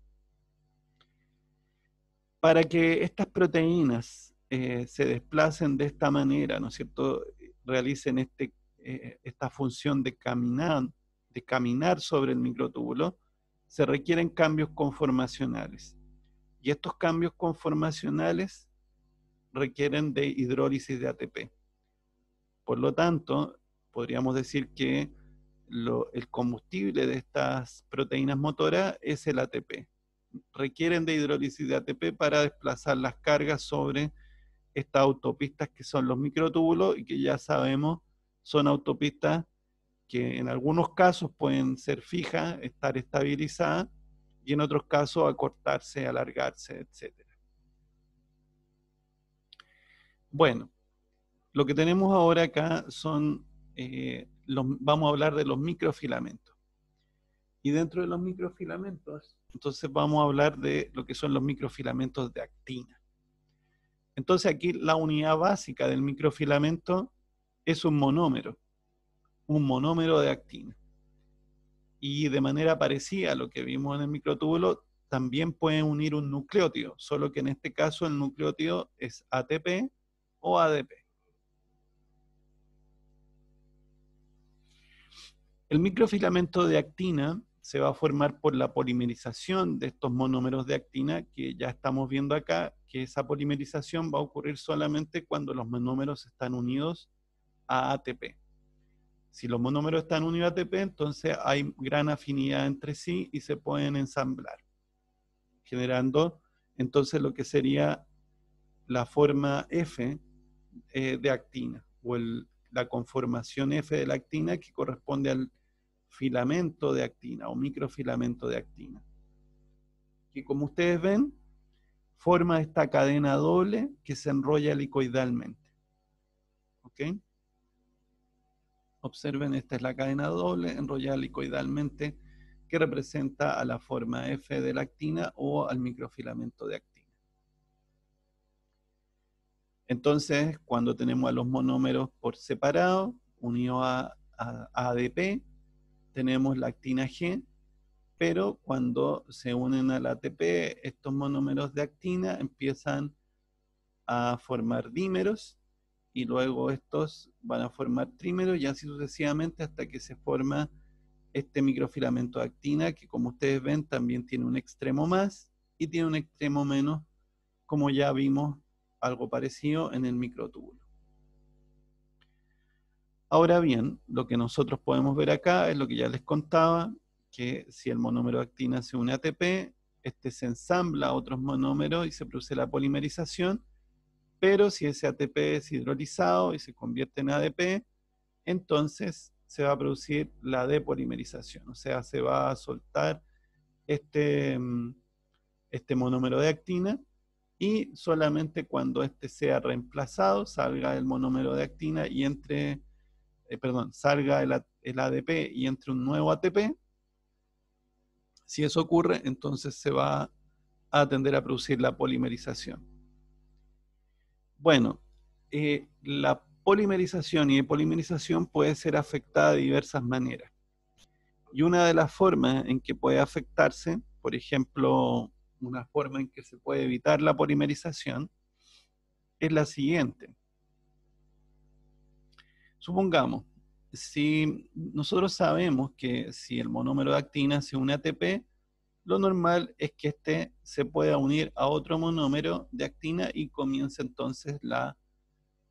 Para que estas proteínas eh, se desplacen de esta manera, ¿no es cierto?, realicen este, eh, esta función de de caminar sobre el microtúbulo, se requieren cambios conformacionales. Y estos cambios conformacionales requieren de hidrólisis de ATP. Por lo tanto, podríamos decir que el combustible de estas proteínas motoras es el ATP. Requieren de hidrólisis de ATP para desplazar las cargas sobre estas autopistas que son los microtúbulos y que ya sabemos son autopistas que en algunos casos pueden ser fijas, estar estabilizadas y en otros casos acortarse, alargarse, etc. Bueno, lo que tenemos ahora acá son, eh, los, vamos a hablar de los microfilamentos. Y dentro de los microfilamentos, entonces vamos a hablar de lo que son los microfilamentos de actina. Entonces aquí la unidad básica del microfilamento es un monómero, un monómero de actina. Y de manera parecida a lo que vimos en el microtúbulo, también pueden unir un nucleótido, solo que en este caso el nucleótido es ATP o ADP. El microfilamento de actina se va a formar por la polimerización de estos monómeros de actina que ya estamos viendo acá, que esa polimerización va a ocurrir solamente cuando los monómeros están unidos a ATP. Si los monómeros están unidos a ATP, entonces hay gran afinidad entre sí y se pueden ensamblar, generando entonces lo que sería la forma F eh, de actina o la conformación F de la actina que corresponde al filamento de actina o microfilamento de actina. Que como ustedes ven, forma esta cadena doble que se enrolla helicoidalmente. ¿Ok? Observen, esta es la cadena doble enrollada helicoidalmente que representa a la forma F de la actina o al microfilamento de actina. Entonces, cuando tenemos a los monómeros por separado, unidos a, ADP, tenemos la actina G, pero cuando se unen al ATP, estos monómeros de actina empiezan a formar dímeros y luego estos van a formar trímeros y así sucesivamente hasta que se forma este microfilamento de actina que como ustedes ven también tiene un extremo más y tiene un extremo menos como ya vimos algo parecido en el microtúbulo. Ahora bien, lo que nosotros podemos ver acá es lo que ya les contaba, que si el monómero de actina se une a ATP, este se ensambla a otros monómeros y se produce la polimerización, pero si ese ATP es hidrolizado y se convierte en ADP, entonces se va a producir la depolimerización, o sea, se va a soltar este, mm, este monómero de actina y solamente cuando este sea reemplazado, salga el monómero de actina y entre, eh, perdón, salga el, el ADP y entre un nuevo ATP, si eso ocurre, entonces se va a tender a producir la polimerización. Bueno, eh, la polimerización y depolimerización puede ser afectada de diversas maneras. Y una de las formas en que puede afectarse, por ejemplo, una forma en que se puede evitar la polimerización es la siguiente. Supongamos, si nosotros sabemos que si el monómero de actina une a ATP, lo normal es que éste se pueda unir a otro monómero de actina y comience entonces la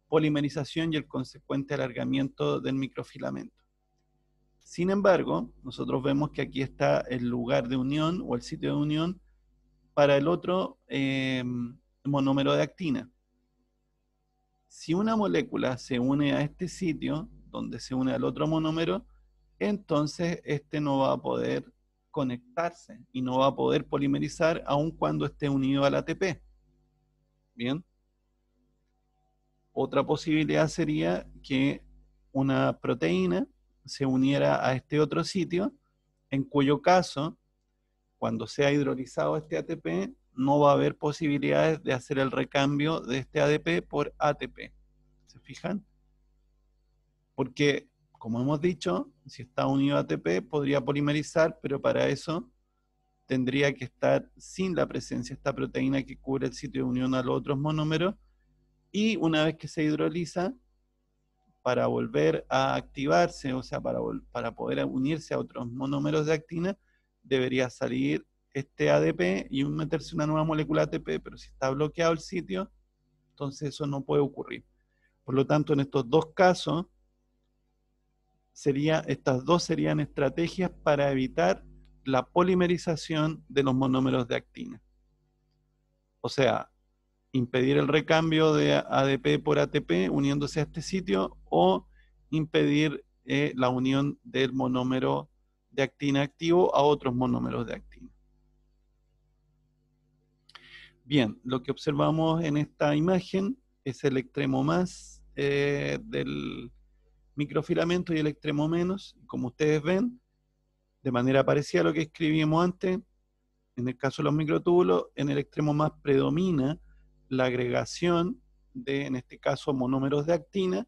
polimerización y el consecuente alargamiento del microfilamento. Sin embargo, nosotros vemos que aquí está el lugar de unión o el sitio de unión para el otro eh, monómero de actina. Si una molécula se une a este sitio, donde se une al otro monómero, entonces este no va a poder y no va a poder polimerizar aun cuando esté unido al ATP. Bien. Otra posibilidad sería que una proteína se uniera a este otro sitio, en cuyo caso, cuando sea hidrolizado este ATP, no va a haber posibilidades de hacer el recambio de este ADP por ATP. ¿Se fijan? Porque, como hemos dicho, si está unido a ATP, podría polimerizar, pero para eso tendría que estar sin la presencia de esta proteína que cubre el sitio de unión a los otros monómeros. Y una vez que se hidroliza, para volver a activarse, o sea, para, para poder unirse a otros monómeros de actina, debería salir este ADP y meterse una nueva molécula ATP, pero si está bloqueado el sitio, entonces eso no puede ocurrir. Por lo tanto, en estos dos casos, sería, estas dos serían estrategias para evitar la polimerización de los monómeros de actina. O sea, impedir el recambio de ADP por ATP uniéndose a este sitio o impedir eh, la unión del monómero de actina activo a otros monómeros de actina. Bien, lo que observamos en esta imagen es el extremo más eh, del microfilamento y el extremo menos. Como ustedes ven, de manera parecida a lo que escribimos antes, en el caso de los microtúbulos, en el extremo más predomina la agregación de, en este caso, monómeros de actina,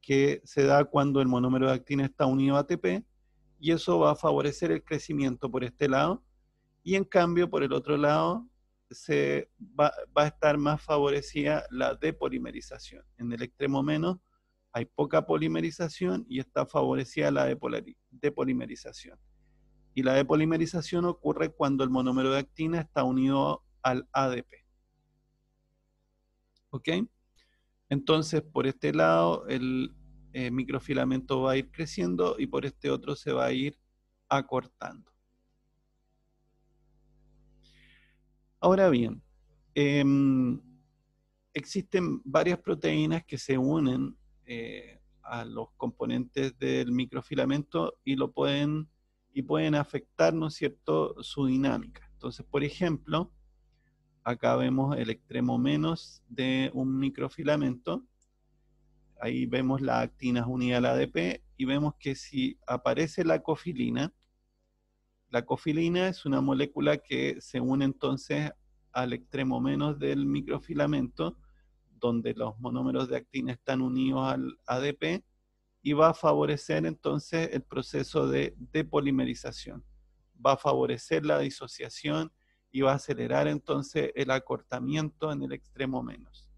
que se da cuando el monómero de actina está unido a ATP, y eso va a favorecer el crecimiento por este lado, y en cambio, por el otro lado, se va, va a estar más favorecida la depolimerización. En el extremo menos hay poca polimerización y está favorecida la depolimerización. Y la depolimerización ocurre cuando el monómero de actina está unido al ADP. ¿Ok? Entonces, por este lado, el eh, microfilamento va a ir creciendo y por este otro se va a ir acortando. Ahora bien, em, existen varias proteínas que se unen eh, a los componentes del microfilamento y lo pueden y pueden afectar, ¿no es cierto?, su dinámica. Entonces, por ejemplo, acá vemos el extremo menos de un microfilamento. Ahí vemos las actinas unidas al ADP y vemos que si aparece la cofilina, la cofilina es una molécula que se une entonces al extremo menos del microfilamento, donde los monómeros de actina están unidos al ADP, y va a favorecer entonces el proceso de depolimerización. Va a favorecer la disociación y va a acelerar entonces el acortamiento en el extremo menos.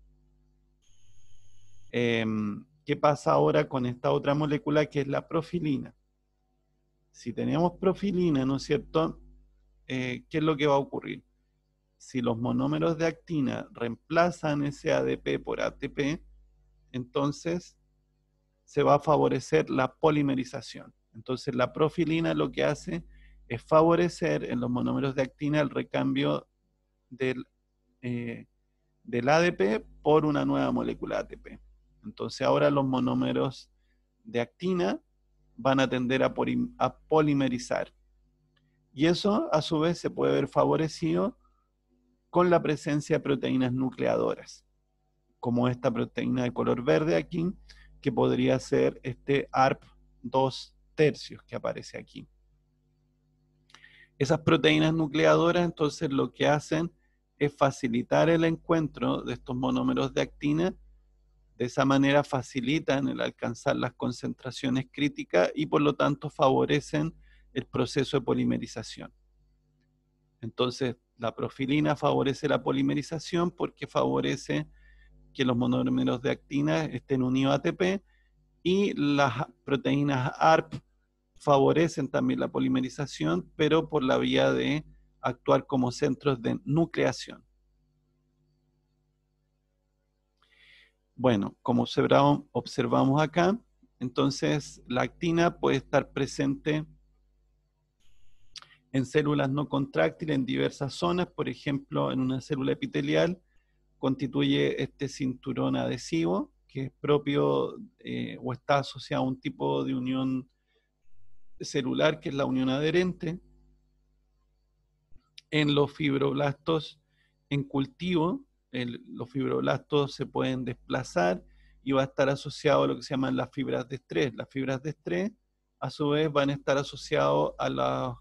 Em, ¿Qué pasa ahora con esta otra molécula que es la profilina? Si tenemos profilina, ¿no es cierto? Eh, ¿Qué es lo que va a ocurrir? Si los monómeros de actina reemplazan ese ADP por ATP, entonces se va a favorecer la polimerización. Entonces la profilina lo que hace es favorecer en los monómeros de actina el recambio del, eh, del ADP por una nueva molécula ATP. Entonces ahora los monómeros de actina van a tender a, a polimerizar. Y eso a su vez se puede ver favorecido con la presencia de proteínas nucleadoras, como esta proteína de color verde aquí, que podría ser este ARP 2 tercios que aparece aquí. Esas proteínas nucleadoras entonces lo que hacen es facilitar el encuentro de estos monómeros de actina, de esa manera facilitan el alcanzar las concentraciones críticas y por lo tanto favorecen el proceso de polimerización. Entonces, la profilina favorece la polimerización porque favorece que los monómeros de actina estén unidos a ATP y las proteínas ARP favorecen también la polimerización, pero por la vía de actuar como centros de nucleación. Bueno, como observamos, acá, entonces la actina puede estar presente en células no contráctiles en diversas zonas, por ejemplo, en una célula epitelial, constituye este cinturón adhesivo que es propio eh, o está asociado a un tipo de unión celular que es la unión adherente. En los fibroblastos en cultivo, los fibroblastos se pueden desplazar y va a estar asociado a lo que se llaman las fibras de estrés. Las fibras de estrés, a su vez, van a estar asociados a,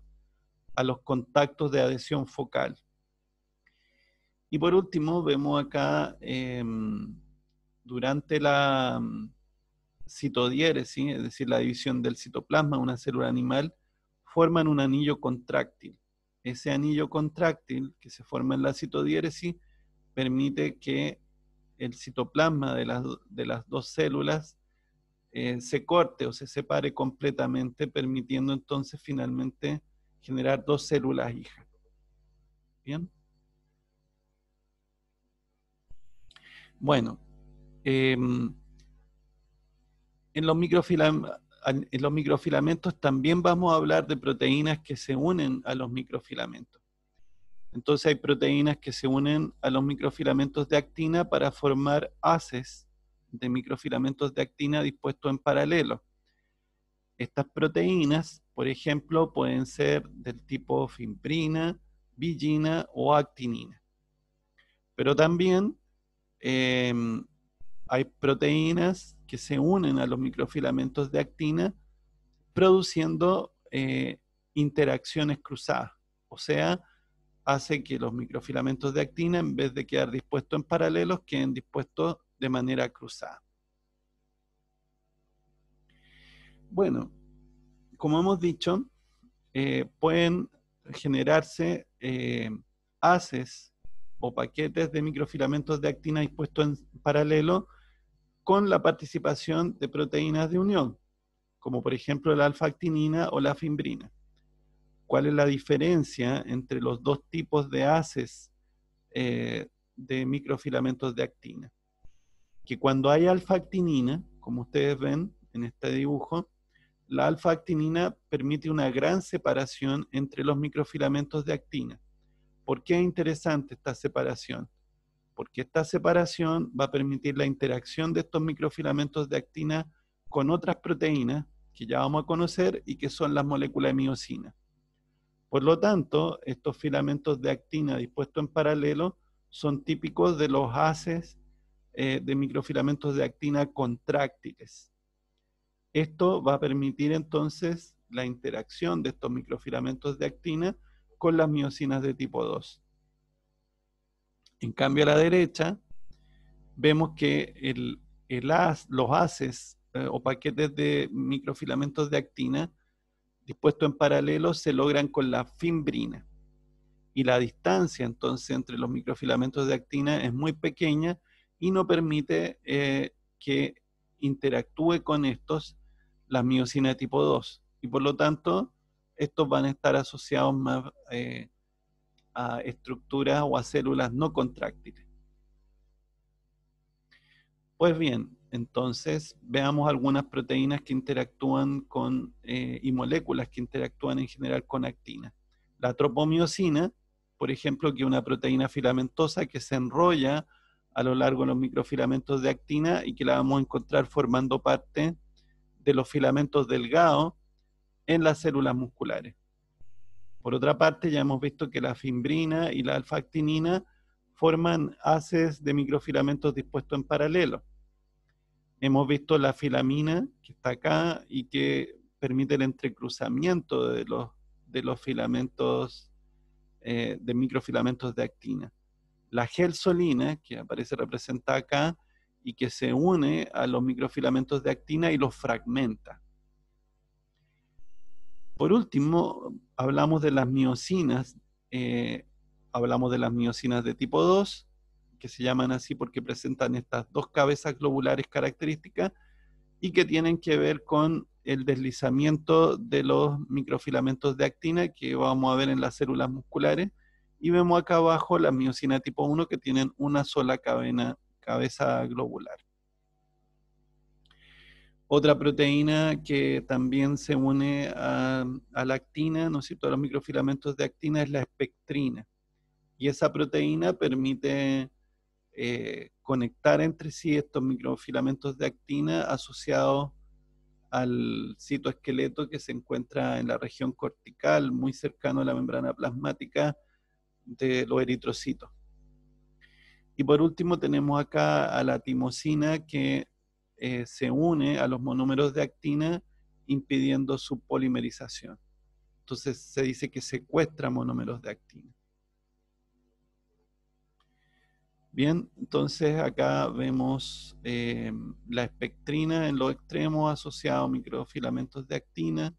a los contactos de adhesión focal. Y por último, vemos acá, em, durante la mm, citodiéresis, es decir, la división del citoplasma de una célula animal, forman un anillo contráctil. Ese anillo contráctil que se forma en la citodiéresis permite que el citoplasma de las, de las dos células eh, se corte o se separe completamente, permitiendo entonces finalmente generar dos células hijas. ¿Bien? Bueno, em, en, los en los microfilamentos también vamos a hablar de proteínas que se unen a los microfilamentos. Entonces hay proteínas que se unen a los microfilamentos de actina para formar haces de microfilamentos de actina dispuestos en paralelo. Estas proteínas, por ejemplo, pueden ser del tipo fimbrina, vigina o actinina. Pero también em, hay proteínas que se unen a los microfilamentos de actina produciendo eh, interacciones cruzadas, o sea, hace que los microfilamentos de actina, en vez de quedar dispuestos en paralelos, queden dispuestos de manera cruzada. Bueno, como hemos dicho, eh, pueden generarse eh, haces o paquetes de microfilamentos de actina dispuestos en paralelo con la participación de proteínas de unión, como por ejemplo la alfa-actinina o la fimbrina cuál es la diferencia entre los dos tipos de haces eh, de microfilamentos de actina. Que cuando hay alfa-actinina, como ustedes ven en este dibujo, la alfa-actinina permite una gran separación entre los microfilamentos de actina. ¿Por qué es interesante esta separación? Porque esta separación va a permitir la interacción de estos microfilamentos de actina con otras proteínas que ya vamos a conocer y que son las moléculas de miocina. Por lo tanto, estos filamentos de actina dispuestos en paralelo son típicos de los haces eh, de microfilamentos de actina contráctiles. Esto va a permitir entonces la interacción de estos microfilamentos de actina con las miocinas de tipo 2. En cambio, a la derecha, vemos que el, los haces eh, o paquetes de microfilamentos de actina dispuestos en paralelo se logran con la fimbrina. Y la distancia entonces entre los microfilamentos de actina es muy pequeña y no permite eh, que interactúe con estos la miocina de tipo 2. Y por lo tanto, estos van a estar asociados más eh, a estructuras o a células no contráctiles. Pues bien, entonces, veamos algunas proteínas que interactúan con, eh, y moléculas que interactúan en general con actina. La tropomiosina, por ejemplo, que es una proteína filamentosa que se enrolla a lo largo de los microfilamentos de actina y que la vamos a encontrar formando parte de los filamentos delgados en las células musculares. Por otra parte, ya hemos visto que la fimbrina y la alfa-actinina forman haces de microfilamentos dispuestos en paralelo. Hemos visto la filamina que está acá y que permite el entrecruzamiento de los, de los filamentos, eh, de microfilamentos de actina. La gelsolina, que aparece representada acá, y que se une a los microfilamentos de actina y los fragmenta. Por último, hablamos de las miocinas. Eh, hablamos de las miocinas de tipo 2, que se llaman así porque presentan estas dos cabezas globulares características y que tienen que ver con el deslizamiento de los microfilamentos de actina que vamos a ver en las células musculares. Y vemos acá abajo la miocina tipo 1 que tienen una sola cadena, cabeza globular. Otra proteína que también se une a, la actina, ¿no es cierto?, a los microfilamentos de actina es la espectrina. Y esa proteína permite eh, conectar entre sí estos microfilamentos de actina asociados al citoesqueleto que se encuentra en la región cortical, muy cercano a la membrana plasmática de los eritrocitos. Y por último tenemos acá a la timosina que eh, se une a los monómeros de actina impidiendo su polimerización. Entonces se dice que secuestra monómeros de actina. Bien, entonces acá vemos eh, la espectrina en los extremos asociado a microfilamentos de actina.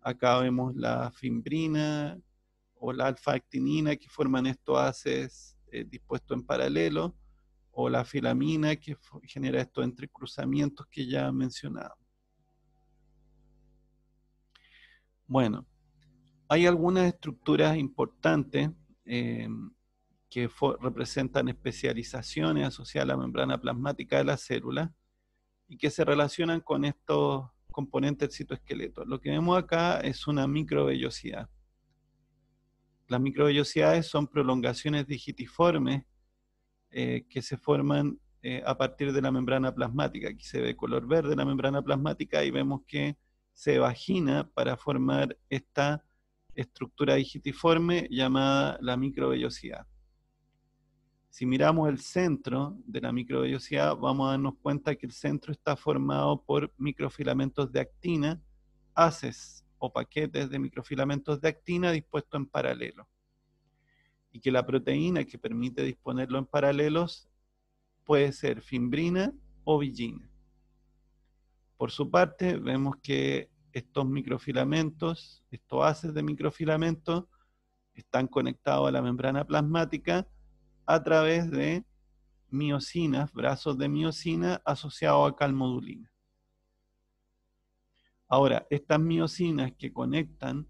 Acá vemos la fimbrina o la alfa-actinina que forman estos haces eh, dispuestos en paralelo o la filamina que genera estos entrecruzamientos que ya mencionado. Bueno, hay algunas estructuras importantes eh, que representan especializaciones asociadas a la membrana plasmática de la célula y que se relacionan con estos componentes del citoesqueleto. Lo que vemos acá es una microvellosidad. Las microvellosidades son prolongaciones digitiformes eh, que se forman eh, a partir de la membrana plasmática. Aquí se ve color verde la membrana plasmática y vemos que se vagina para formar esta estructura digitiforme llamada la microvellosidad. Si miramos el centro de la microvellosidad, vamos a darnos cuenta que el centro está formado por microfilamentos de actina, haces o paquetes de microfilamentos de actina dispuestos en paralelo. Y que la proteína que permite disponerlo en paralelos puede ser fimbrina o villina. Por su parte, vemos que estos microfilamentos, estos haces de microfilamentos, están conectados a la membrana plasmática a través de miocinas, brazos de miocina asociados a calmodulina. Ahora, estas miocinas que conectan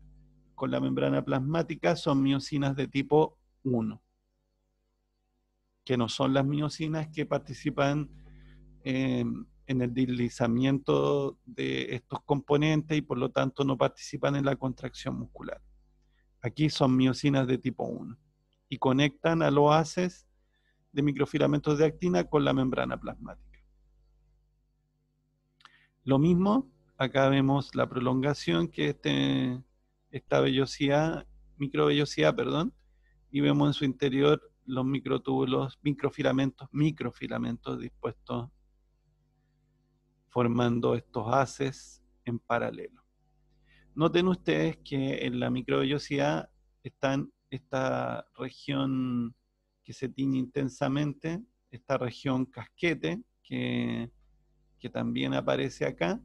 con la membrana plasmática son miocinas de tipo 1, que no son las miocinas que participan en el deslizamiento de estos componentes y por lo tanto no participan en la contracción muscular. Aquí son miocinas de tipo 1 y conectan a los haces de microfilamentos de actina con la membrana plasmática. Lo mismo, acá vemos la prolongación que este, esta vellosidad, microvellosidad, perdón, y vemos en su interior los microtúbulos, microfilamentos, microfilamentos dispuestos formando estos haces en paralelo. Noten ustedes que en la microvellosidad están esta región que se tiñe intensamente, esta región casquete que, que también aparece acá,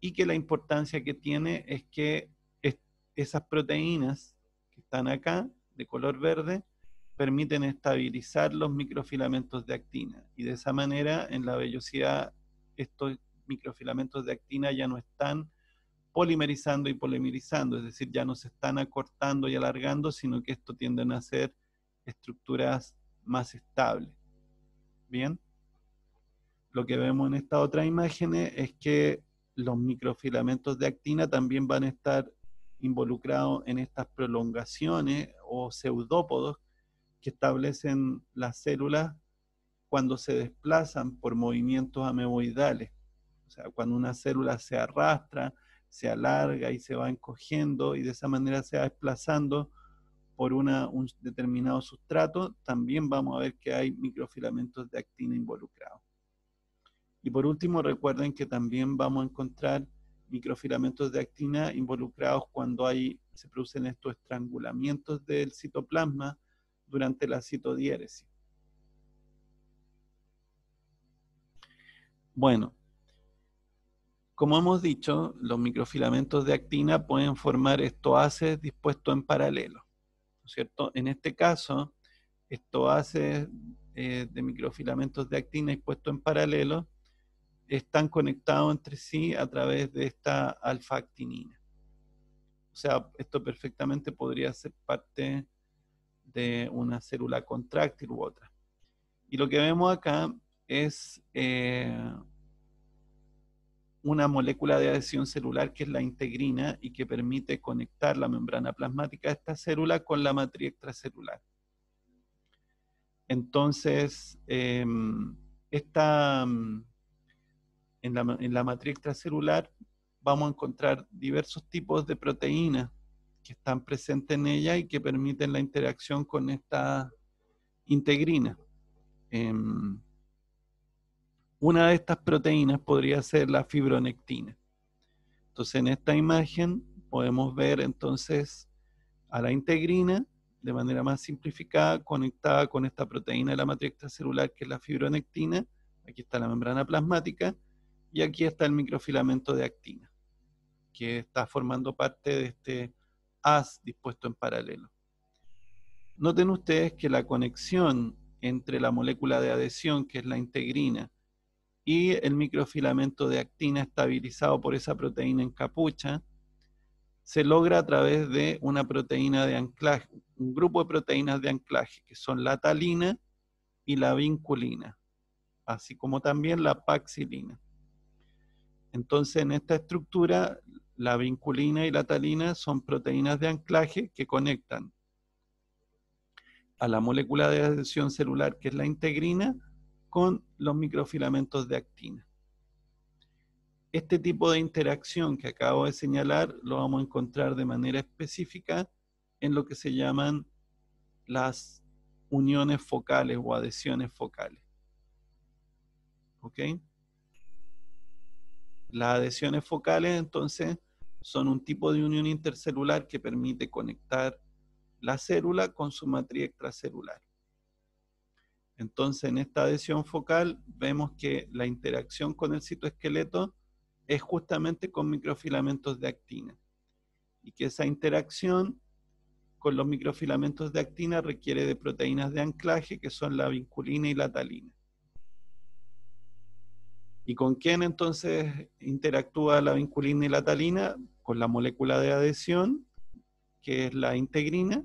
y que la importancia que tiene es que esas proteínas que están acá, de color verde, permiten estabilizar los microfilamentos de actina. Y de esa manera, en la vellosidad, estos microfilamentos de actina ya no están polimerizando y polimerizando, es decir, ya no se están acortando y alargando, sino que esto tienden a ser estructuras más estables. Bien. Lo que vemos en esta otra imagen es que los microfilamentos de actina también van a estar involucrados en estas prolongaciones o pseudópodos que establecen las células cuando se desplazan por movimientos ameboidales. O sea, cuando una célula se arrastra, se alarga y se va encogiendo y de esa manera se va desplazando por una, un determinado sustrato, también vamos a ver que hay microfilamentos de actina involucrados. Y por último, recuerden que también vamos a encontrar microfilamentos de actina involucrados cuando hay, se producen estos estrangulamientos del citoplasma durante la citodiéresis. Bueno, como hemos dicho, los microfilamentos de actina pueden formar estos haces dispuestos en paralelo. cierto? En este caso, estos haces eh, de microfilamentos de actina dispuestos en paralelo están conectados entre sí a través de esta alfa-actinina. O sea, esto perfectamente podría ser parte de una célula contráctil u otra. Y lo que vemos acá es eh, una molécula de adhesión celular que es la integrina y que permite conectar la membrana plasmática de esta célula con la matriz extracelular. Entonces, em, esta, mm, en, la, en la matriz extracelular vamos a encontrar diversos tipos de proteínas que están presentes en ella y que permiten la interacción con esta integrina. Em, Una de estas proteínas podría ser la fibronectina. Entonces, en esta imagen podemos ver entonces a la integrina de manera más simplificada conectada con esta proteína de la matriz extracelular que es la fibronectina. Aquí está la membrana plasmática y aquí está el microfilamento de actina, que está formando parte de este haz dispuesto en paralelo. Noten ustedes que la conexión entre la molécula de adhesión, que es la integrina, y el microfilamento de actina estabilizado por esa proteína en capucha, se logra a través de una proteína de anclaje, un grupo de proteínas de anclaje, que son la talina y la vinculina, así como también la paxilina. Entonces, en esta estructura, la vinculina y la talina son proteínas de anclaje que conectan a la molécula de adhesión celular, que es la integrina, con los microfilamentos de actina. Este tipo de interacción que acabo de señalar lo vamos a encontrar de manera específica en lo que se llaman las uniones focales o adhesiones focales. ¿Ok? Las adhesiones focales, entonces, son un tipo de unión intercelular que permite conectar la célula con su matriz extracelular. Entonces, en esta adhesión focal vemos que la interacción con el citoesqueleto es justamente con microfilamentos de actina y que esa interacción con los microfilamentos de actina requiere de proteínas de anclaje que son la vinculina y la talina. ¿Y con quién entonces interactúa la vinculina y la talina? Con la molécula de adhesión, que es la integrina,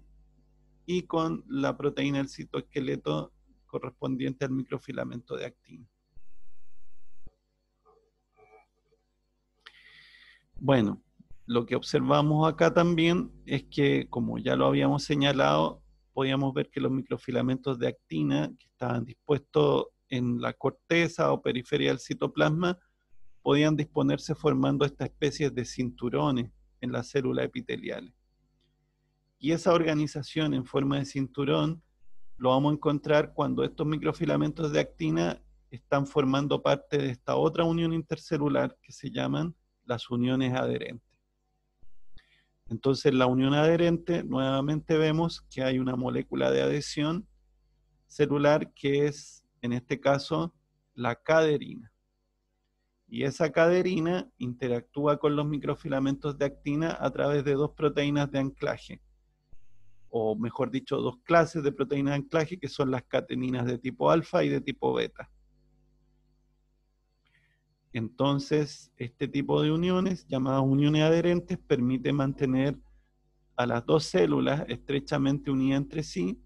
y con la proteína del citoesqueleto correspondiente al microfilamento de actina. Bueno, lo que observamos acá también es que, como ya lo habíamos señalado, podíamos ver que los microfilamentos de actina que estaban dispuestos en la corteza o periferia del citoplasma podían disponerse formando esta especie de cinturones en las células epiteliales. Y esa organización en forma de cinturón lo vamos a encontrar cuando estos microfilamentos de actina están formando parte de esta otra unión intercelular que se llaman las uniones adherentes. Entonces, la unión adherente, nuevamente vemos que hay una molécula de adhesión celular que es en este caso la caderina. Y esa caderina interactúa con los microfilamentos de actina a través de dos proteínas de anclaje, o mejor dicho, dos clases de proteínas de anclaje que son las cateninas de tipo alfa y de tipo beta. Entonces, este tipo de uniones, llamadas uniones adherentes, permite mantener a las dos células estrechamente unidas entre sí,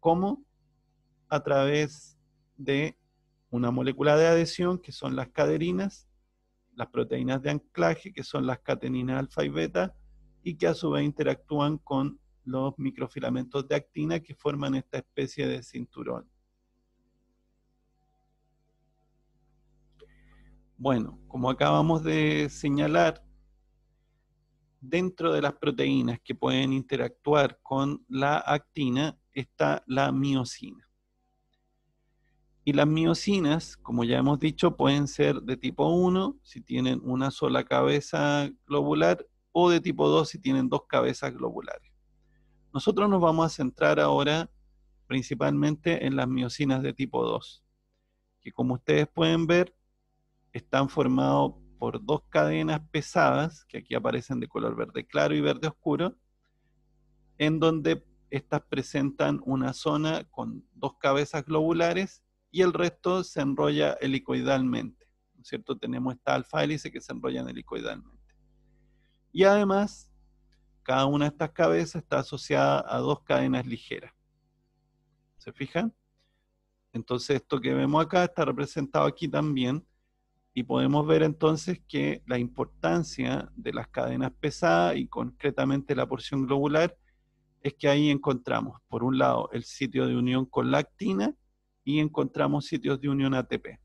como a través de una molécula de adhesión, que son las caderinas, las proteínas de anclaje, que son las cateninas alfa y beta, y que a su vez interactúan con los microfilamentos de actina que forman esta especie de cinturón. Bueno, como acabamos de señalar, dentro de las proteínas que pueden interactuar con la actina está la miocina. Y las miocinas, como ya hemos dicho, pueden ser de tipo 1 si tienen una sola cabeza globular o de tipo 2 si tienen dos cabezas globulares. Nosotros nos vamos a centrar ahora principalmente en las miocinas de tipo 2, que como ustedes pueden ver, están formados por dos cadenas pesadas, que aquí aparecen de color verde claro y verde oscuro, en donde estas presentan una zona con dos cabezas globulares y el resto se enrolla helicoidalmente. ¿no es cierto? Tenemos esta alfa hélice que se enrolla helicoidalmente. Y además, cada una de estas cabezas está asociada a dos cadenas ligeras. ¿Se fijan? Entonces esto que vemos acá está representado aquí también y podemos ver entonces que la importancia de las cadenas pesadas y concretamente la porción globular es que ahí encontramos, por un lado, el sitio de unión con la actina y encontramos sitios de unión ATP.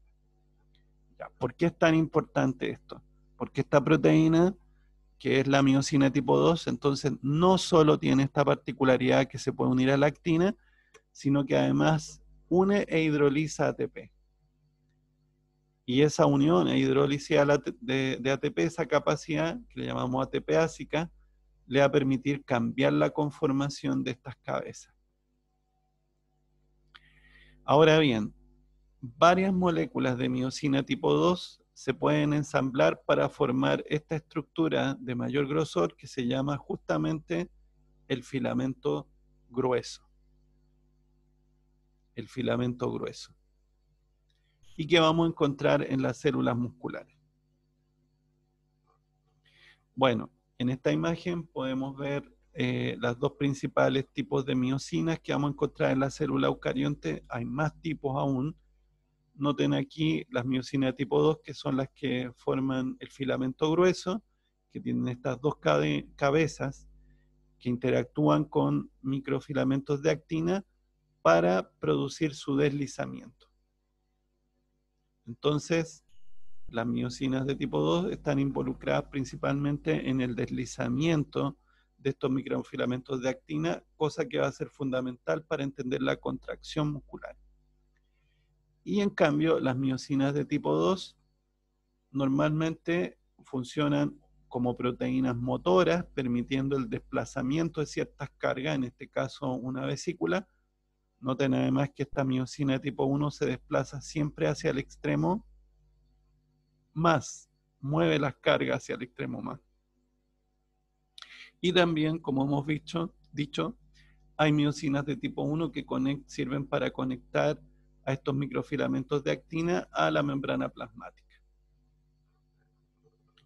¿Por qué es tan importante esto? Porque esta proteína, que es la miocina tipo 2, entonces no solo tiene esta particularidad que se puede unir a la actina, sino que además une e hidroliza ATP. Y esa unión e hidrólisis de, ATP, esa capacidad que le llamamos ATP ásica, le va a permitir cambiar la conformación de estas cabezas. Ahora bien, varias moléculas de miocina tipo 2 se pueden ensamblar para formar esta estructura de mayor grosor que se llama justamente el filamento grueso. El filamento grueso. Y que vamos a encontrar en las células musculares. Bueno, en esta imagen podemos ver eh, las dos principales tipos de miocinas que vamos a encontrar en la célula eucarionte. Hay más tipos aún. Noten aquí las miocinas tipo 2, que son las que forman el filamento grueso, que tienen estas dos cabezas que interactúan con microfilamentos de actina para producir su deslizamiento. Entonces, las miocinas de tipo 2 están involucradas principalmente en el deslizamiento de estos microfilamentos de actina, cosa que va a ser fundamental para entender la contracción muscular. Y en cambio, las miocinas de tipo 2 normalmente funcionan como proteínas motoras, permitiendo el desplazamiento de ciertas cargas, en este caso una vesícula. Noten además que esta miocina tipo 1 se desplaza siempre hacia el extremo más, mueve las cargas hacia el extremo más. Y también, como hemos dicho, dicho hay miocinas de tipo 1 que sirven para conectar a estos microfilamentos de actina a la membrana plasmática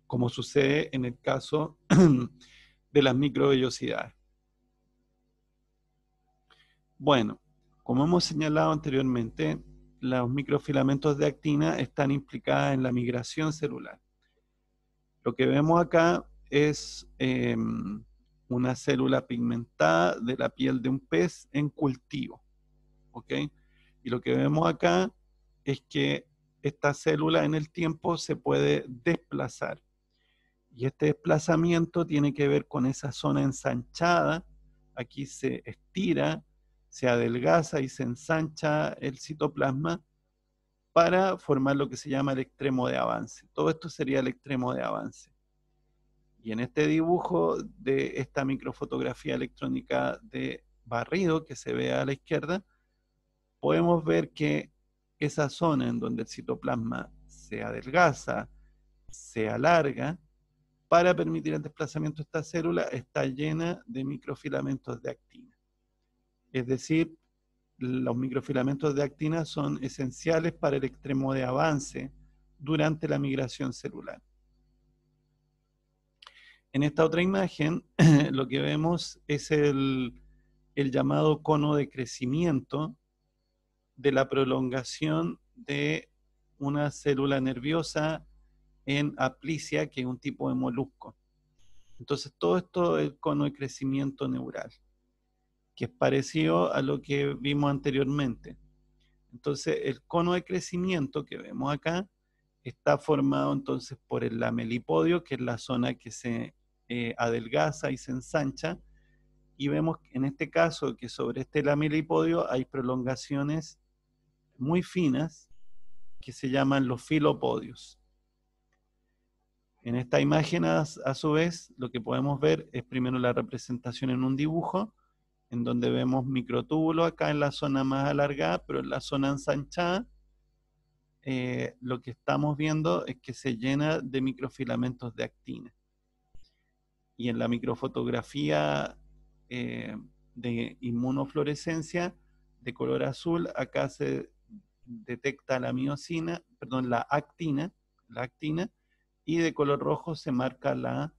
como sucede en el caso de las microvellosidades. Bueno, como hemos señalado anteriormente, los microfilamentos de actina están implicados en la migración celular. Lo que vemos acá es em, una célula pigmentada de la piel de un pez en cultivo. ¿Ok? Y lo que vemos acá es que esta célula en el tiempo se puede desplazar. Y este desplazamiento tiene que ver con esa zona ensanchada. Aquí se estira, se adelgaza y se ensancha el citoplasma para formar lo que se llama el extremo de avance. Todo esto sería el extremo de avance. Y en este dibujo de esta microfotografía electrónica de barrido que se ve a la izquierda, podemos ver que esa zona en donde el citoplasma se adelgaza, se alarga, para permitir el desplazamiento de esta célula está llena de microfilamentos de actina. Es decir, los microfilamentos de actina son esenciales para el extremo de avance durante la migración celular. En esta otra imagen lo que vemos es el, el llamado cono de crecimiento de la prolongación de una célula nerviosa en aplicia, que es un tipo de molusco. Entonces, todo esto es el cono de crecimiento neural, que es parecido a lo que vimos anteriormente. Entonces, el cono de crecimiento que vemos acá está formado entonces por el lamelipodio, que es la zona que se eh, adelgaza y se ensancha, y vemos en este caso que sobre este lamelipodio hay prolongaciones muy finas que se llaman los filopodios. En esta imagen, a, su vez, lo que podemos ver es primero la representación en un dibujo, en donde vemos microtúbulos acá en la zona más alargada, pero en la zona ensanchada, eh, lo que estamos viendo es que se llena de microfilamentos de actina. Y en la microfotografía eh, de inmunofluorescencia de color azul, acá se detecta la miocina, perdón, la actina, la actina, y de color rojo se marca la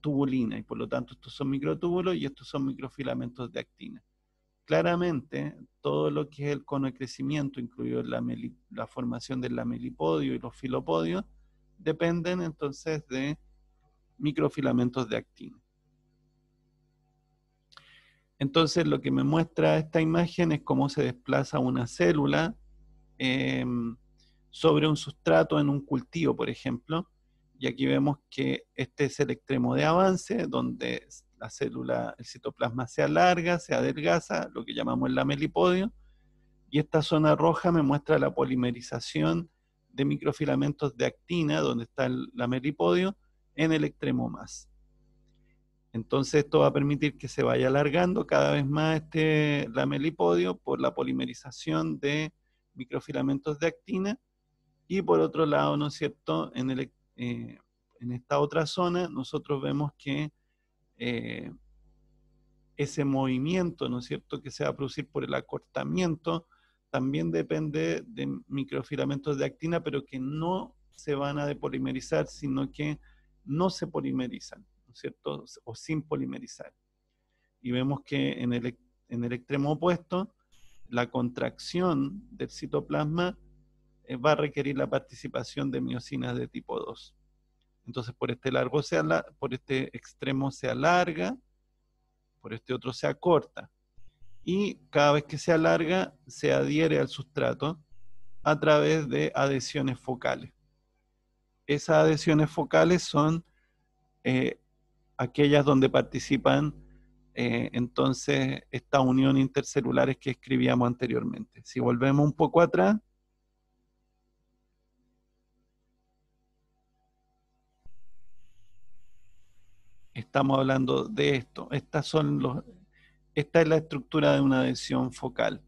tubulina y por lo tanto estos son microtúbulos y estos son microfilamentos de actina. Claramente, todo lo que es el cono de crecimiento, incluido la, la formación del lamelipodio y los filopodios, dependen entonces de microfilamentos de actina. Entonces, lo que me muestra esta imagen es cómo se desplaza una célula em, sobre un sustrato en un cultivo, por ejemplo, y aquí vemos que este es el extremo de avance, donde la célula, el citoplasma se alarga, se adelgaza, lo que llamamos el lamelipodio. Y esta zona roja me muestra la polimerización de microfilamentos de actina, donde está el lamelipodio, en el extremo más. Entonces esto va a permitir que se vaya alargando cada vez más este lamelipodio por la polimerización de microfilamentos de actina y por otro lado, ¿no es cierto?, en, el, eh, en esta otra zona nosotros vemos que eh, ese movimiento, ¿no es cierto?, que se va a producir por el acortamiento, también depende de microfilamentos de actina, pero que no se van a depolimerizar, sino que no se polimerizan, ¿no es cierto? O sin polimerizar. Y vemos que en el, en el extremo opuesto, la contracción del citoplasma eh, va a requerir la participación de miocinas de tipo 2. Entonces, por este largo se por este extremo se alarga, por este otro se acorta y cada vez que se alarga se adhiere al sustrato a través de adhesiones focales. Esas adhesiones focales son eh, aquellas donde participan eh, entonces esta unión intercelulares que escribíamos anteriormente. Si volvemos un poco atrás, estamos hablando de esto. Estas son los, esta es la estructura de una adhesión focal.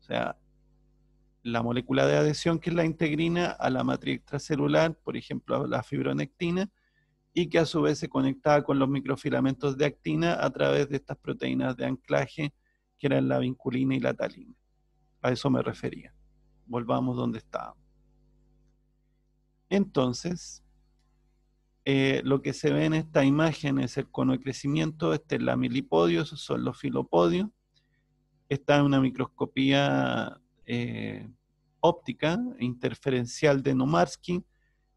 O sea, la molécula de adhesión que es la integrina a la matriz extracelular, por ejemplo, a la fibronectina, y que a su vez se conectaba con los microfilamentos de actina a través de estas proteínas de anclaje que eran la vinculina y la talina. A eso me refería. Volvamos donde estábamos. Entonces, eh, lo que se ve en esta imagen es el cono de crecimiento, este es la milipodio, esos son los filopodios. Está en una microscopía eh, óptica interferencial de Nomarsky,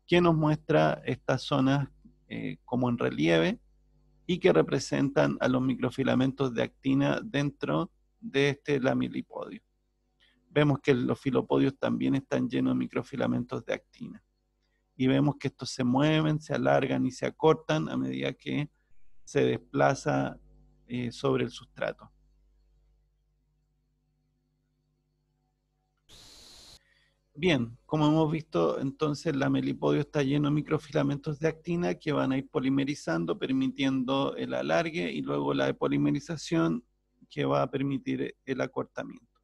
que nos muestra estas zonas eh, como en relieve y que representan a los microfilamentos de actina dentro de este lamilipodio. Vemos que los filopodios también están llenos de microfilamentos de actina y vemos que estos se mueven, se alargan y se acortan a medida que se desplaza eh, sobre el sustrato. Bien, como hemos visto, entonces la melipodio está lleno de microfilamentos de actina que van a ir polimerizando, permitiendo el alargue y luego la depolimerización que va a permitir el acortamiento.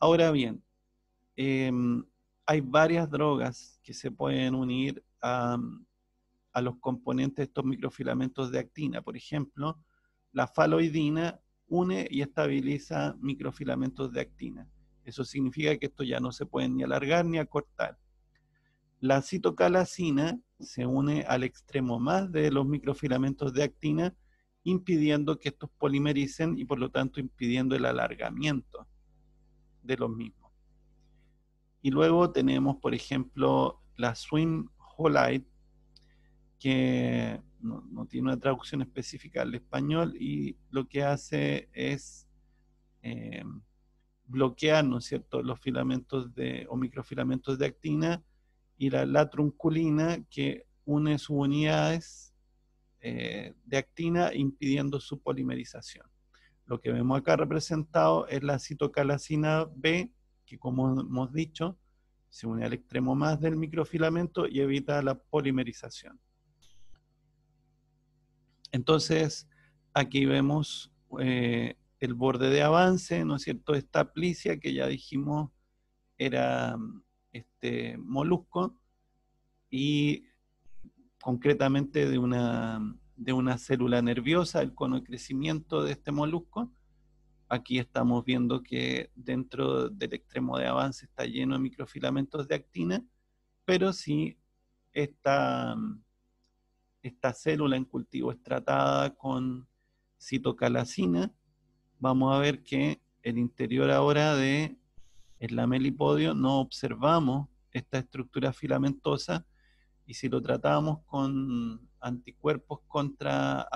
Ahora bien, em, hay varias drogas que se pueden unir a, los componentes de estos microfilamentos de actina. Por ejemplo, la faloidina une y estabiliza microfilamentos de actina. Eso significa que estos ya no se pueden ni alargar ni acortar. La citocalacina se une al extremo más de los microfilamentos de actina, impidiendo que estos polimericen y por lo tanto impidiendo el alargamiento de los mismos. Y luego tenemos, por ejemplo, la Swim Holite, que no, tiene una traducción específica al español y lo que hace es eh, bloquear, ¿no es cierto?, los filamentos de, o microfilamentos de actina y la, la trunculina que une sus unidades eh, de actina impidiendo su polimerización. Lo que vemos acá representado es la citocalacina B, que como hemos dicho, se une al extremo más del microfilamento y evita la polimerización. Entonces, aquí vemos eh, el borde de avance, ¿no es cierto? Esta plicia que ya dijimos era este molusco y concretamente de una, de una célula nerviosa, el cono de crecimiento de este molusco, Aquí estamos viendo que dentro del extremo de avance está lleno de microfilamentos de actina, pero si esta, esta célula en cultivo es tratada con citocalacina, vamos a ver que el interior ahora de el lamelipodio no observamos esta estructura filamentosa y si lo tratamos con anticuerpos contra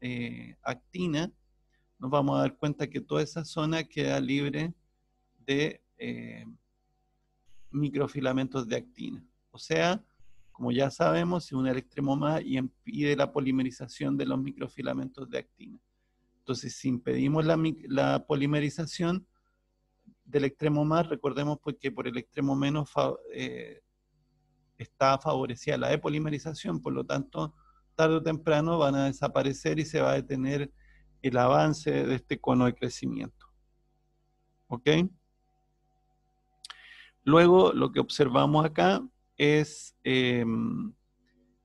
eh, actina, nos vamos a dar cuenta que toda esa zona queda libre de eh, microfilamentos de actina. O sea, como ya sabemos, se une al extremo más y impide la polimerización de los microfilamentos de actina. Entonces, si impedimos la, polimerización del extremo más, recordemos pues que por el extremo menos eh, está favorecida la depolimerización, por lo tanto, tarde o temprano van a desaparecer y se va a detener el avance de este cono de crecimiento. ¿Ok? Luego, lo que observamos acá es em,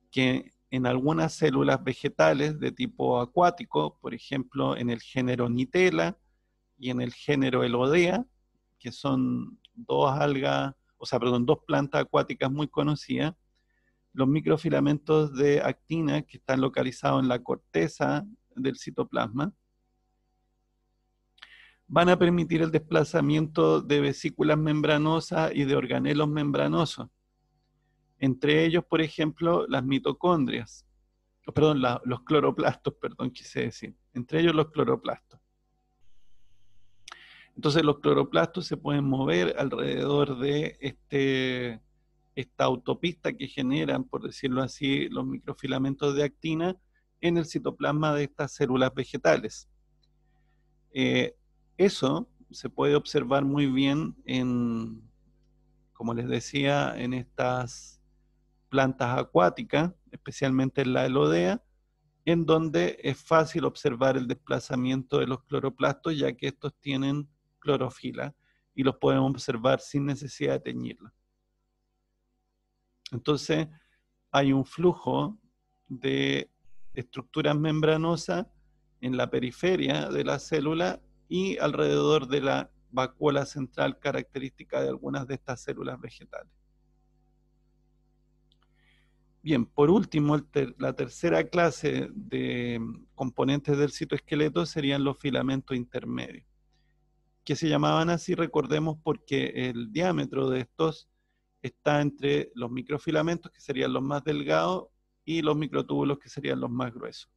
que en algunas células vegetales de tipo acuático, por ejemplo, en el género Nitela y en el género Elodea, que son dos algas, o sea, perdón, dos plantas acuáticas muy conocidas, los microfilamentos de actina que están localizados en la corteza del citoplasma van a permitir el desplazamiento de vesículas membranosas y de organelos membranosos. Entre ellos, por ejemplo, las mitocondrias, perdón, los cloroplastos, perdón, quise decir. Entre ellos los cloroplastos. Entonces los cloroplastos se pueden mover alrededor de este, esta autopista que generan, por decirlo así, los microfilamentos de actina en el citoplasma de estas células vegetales. Eh, eso se puede observar muy bien en, como les decía, en estas plantas acuáticas, especialmente en la elodea, en donde es fácil observar el desplazamiento de los cloroplastos, ya que estos tienen clorofila y los podemos observar sin necesidad de teñirla. Entonces, hay un flujo de estructuras membranosas en la periferia de la célula y alrededor de la vacuola central característica de algunas de estas células vegetales. Bien, por último, la tercera clase de componentes del citoesqueleto serían los filamentos intermedios, que se llamaban así, recordemos, porque el diámetro de estos está entre los microfilamentos, que serían los más delgados, y los microtúbulos, que serían los más gruesos.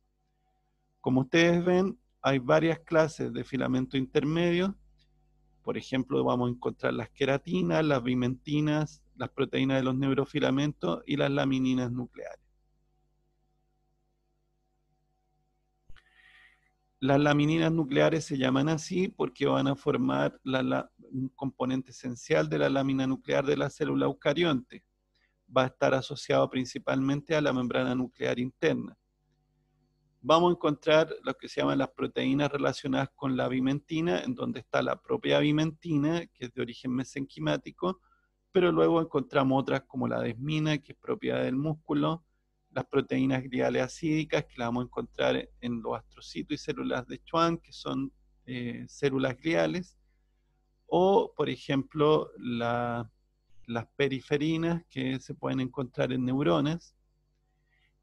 Como ustedes ven, hay varias clases de filamento intermedio. Por ejemplo, vamos a encontrar las queratinas, las bimentinas, las proteínas de los neurofilamentos y las lamininas nucleares. Las lamininas nucleares se llaman así porque van a formar un componente esencial de la lámina nuclear de la célula eucarionte. Va a estar asociado principalmente a la membrana nuclear interna vamos a encontrar lo que se llaman las proteínas relacionadas con la bimentina, en donde está la propia bimentina, que es de origen mesenquimático, pero luego encontramos otras como la desmina, que es propiedad del músculo, las proteínas gliales acídicas, que las vamos a encontrar en los astrocitos y células de Schwann, que son eh, células gliales, o, por ejemplo, las periferinas, que se pueden encontrar en neuronas,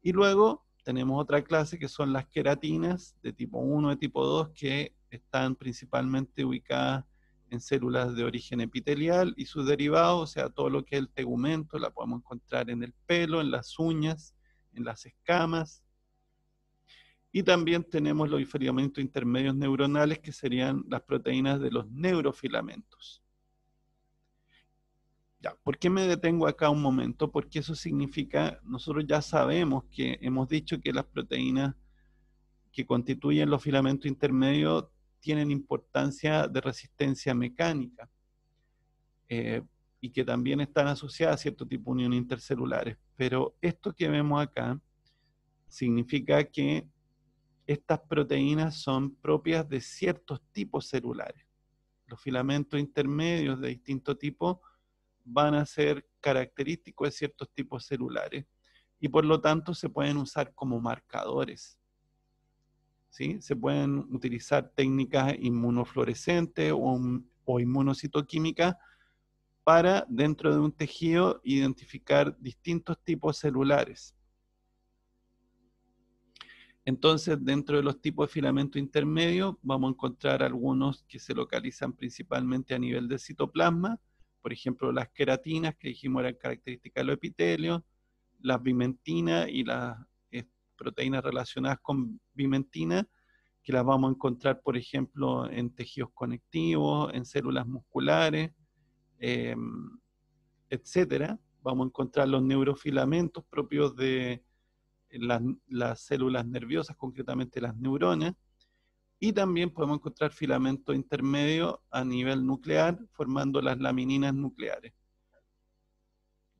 y luego tenemos otra clase que son las queratinas de tipo 1, de tipo 2, que están principalmente ubicadas en células de origen epitelial y sus derivados, o sea, todo lo que es el tegumento, la podemos encontrar en el pelo, en las uñas, en las escamas. Y también tenemos los filamentos intermedios neuronales, que serían las proteínas de los neurofilamentos. Ya, ¿por qué me detengo acá un momento? Porque eso significa, nosotros ya sabemos que hemos dicho que las proteínas que constituyen los filamentos intermedios tienen importancia de resistencia mecánica eh, y que también están asociadas a cierto tipo de uniones intercelulares. Pero esto que vemos acá significa que estas proteínas son propias de ciertos tipos celulares. Los filamentos intermedios de distinto tipo van a ser característicos de ciertos tipos celulares y por lo tanto se pueden usar como marcadores. Se pueden utilizar técnicas inmunofluorescentes o, o inmunocitoquímicas para dentro de un tejido identificar distintos tipos celulares. Entonces, dentro de los tipos de filamento intermedio, vamos a encontrar algunos que se localizan principalmente a nivel del citoplasma, por ejemplo, las queratinas, que dijimos eran características de los epitelios, las bimentinas y las proteínas relacionadas con bimentina, que las vamos a encontrar, por ejemplo, en tejidos conectivos, en células musculares, em, etcétera. Vamos a encontrar los neurofilamentos propios de las células nerviosas, concretamente las neuronas, y también podemos encontrar filamentos intermedios a nivel nuclear, formando las lamininas nucleares.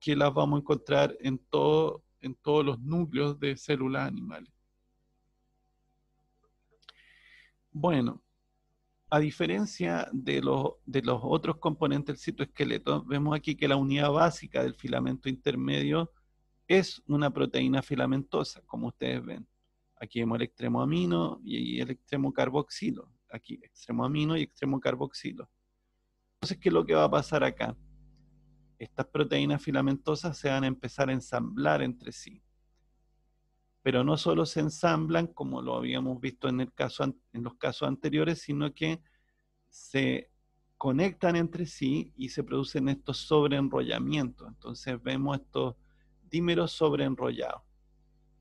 que las vamos a encontrar en, todo, en todos los núcleos de células animales. Bueno, a diferencia de, de los otros componentes del citoesqueleto, vemos aquí que la unidad básica del filamento intermedio es una proteína filamentosa, como ustedes ven. Aquí vemos el extremo amino y el extremo carboxilo. Aquí, extremo amino y extremo carboxilo. Entonces, ¿qué es lo que va a pasar acá? Estas proteínas filamentosas se van a empezar a ensamblar entre sí. Pero no solo se ensamblan, como lo habíamos visto en, el caso, en los casos anteriores, sino que se conectan entre sí y se producen estos sobreenrollamientos. Entonces vemos estos dímeros sobreenrollados,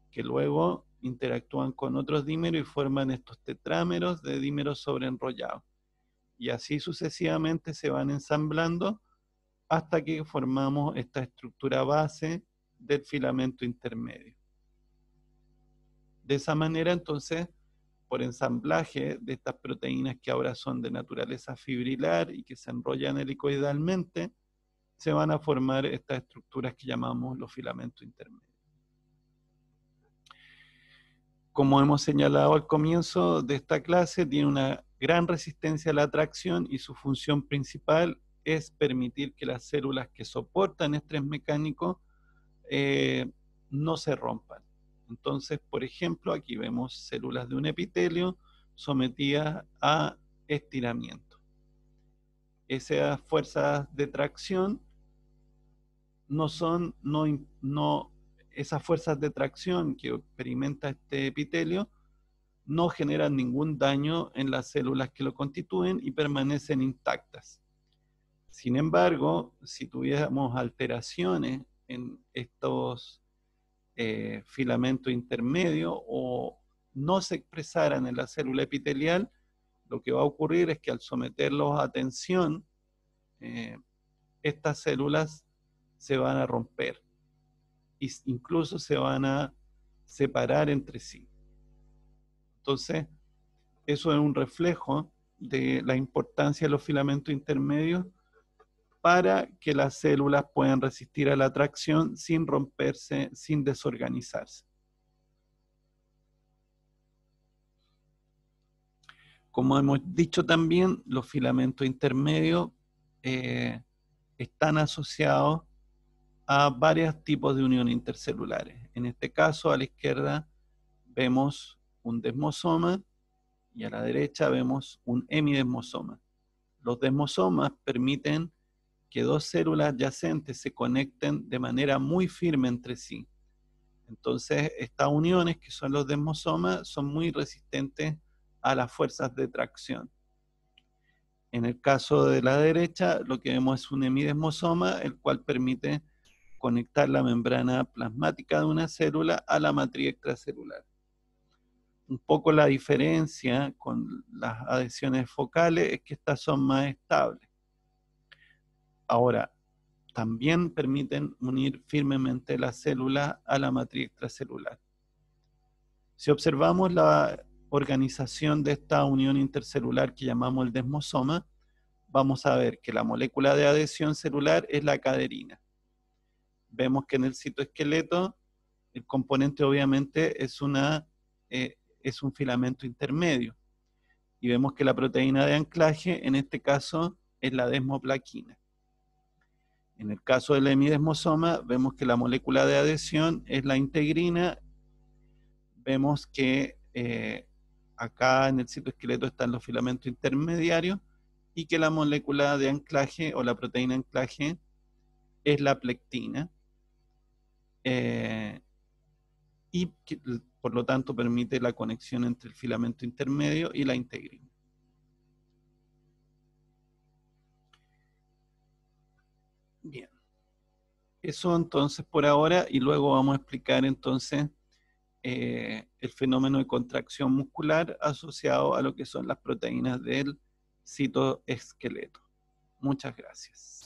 que luego interactúan con otros dímeros y forman estos tetrámeros de dímeros sobreenrollados. Y así sucesivamente se van ensamblando hasta que formamos esta estructura base del filamento intermedio. De esa manera, entonces, por ensamblaje de estas proteínas que ahora son de naturaleza fibrilar y que se enrollan helicoidalmente, se van a formar estas estructuras que llamamos los filamentos intermedios. Como hemos señalado al comienzo de esta clase, tiene una gran resistencia a la atracción y su función principal es permitir que las células que soportan estrés mecánico eh, no se rompan. Entonces, por ejemplo, aquí vemos células de un epitelio sometidas a estiramiento. Esas fuerzas de tracción no son, no, no, esas fuerzas de tracción que experimenta este epitelio no generan ningún daño en las células que lo constituyen y permanecen intactas. Sin embargo, si tuviéramos alteraciones en estos eh, filamentos intermedios o no se expresaran en la célula epitelial, lo que va a ocurrir es que al someterlos a tensión, eh, estas células se van a romper e incluso se van a separar entre sí. Entonces, eso es un reflejo de la importancia de los filamentos intermedios para que las células puedan resistir a la atracción sin romperse, sin desorganizarse. Como hemos dicho también, los filamentos intermedios eh, están asociados a varios tipos de uniones intercelulares. En este caso, a la izquierda vemos un desmosoma y a la derecha vemos un hemidesmosoma. Los desmosomas permiten que dos células adyacentes se conecten de manera muy firme entre sí. Entonces, estas uniones, que son los desmosomas, son muy resistentes a las fuerzas de tracción. En el caso de la derecha, lo que vemos es un hemidesmosoma, el cual permite conectar la membrana plasmática de una célula a la matriz extracelular. Un poco la diferencia con las adhesiones focales es que estas son más estables. Ahora, también permiten unir firmemente la célula a la matriz extracelular. Si observamos la organización de esta unión intercelular que llamamos el desmosoma, vamos a ver que la molécula de adhesión celular es la caderina vemos que en el citoesqueleto el componente obviamente es, una, eh, es un filamento intermedio. Y vemos que la proteína de anclaje, en este caso, es la desmoplaquina. En el caso del hemidesmosoma, vemos que la molécula de adhesión es la integrina. Vemos que eh, acá en el citoesqueleto están los filamentos intermediarios y que la molécula de anclaje o la proteína anclaje es la plectina. Eh, y por lo tanto permite la conexión entre el filamento intermedio y la integrina. Bien. Eso entonces por ahora y luego vamos a explicar entonces eh, el fenómeno de contracción muscular asociado a lo que son las proteínas del citoesqueleto. Muchas gracias.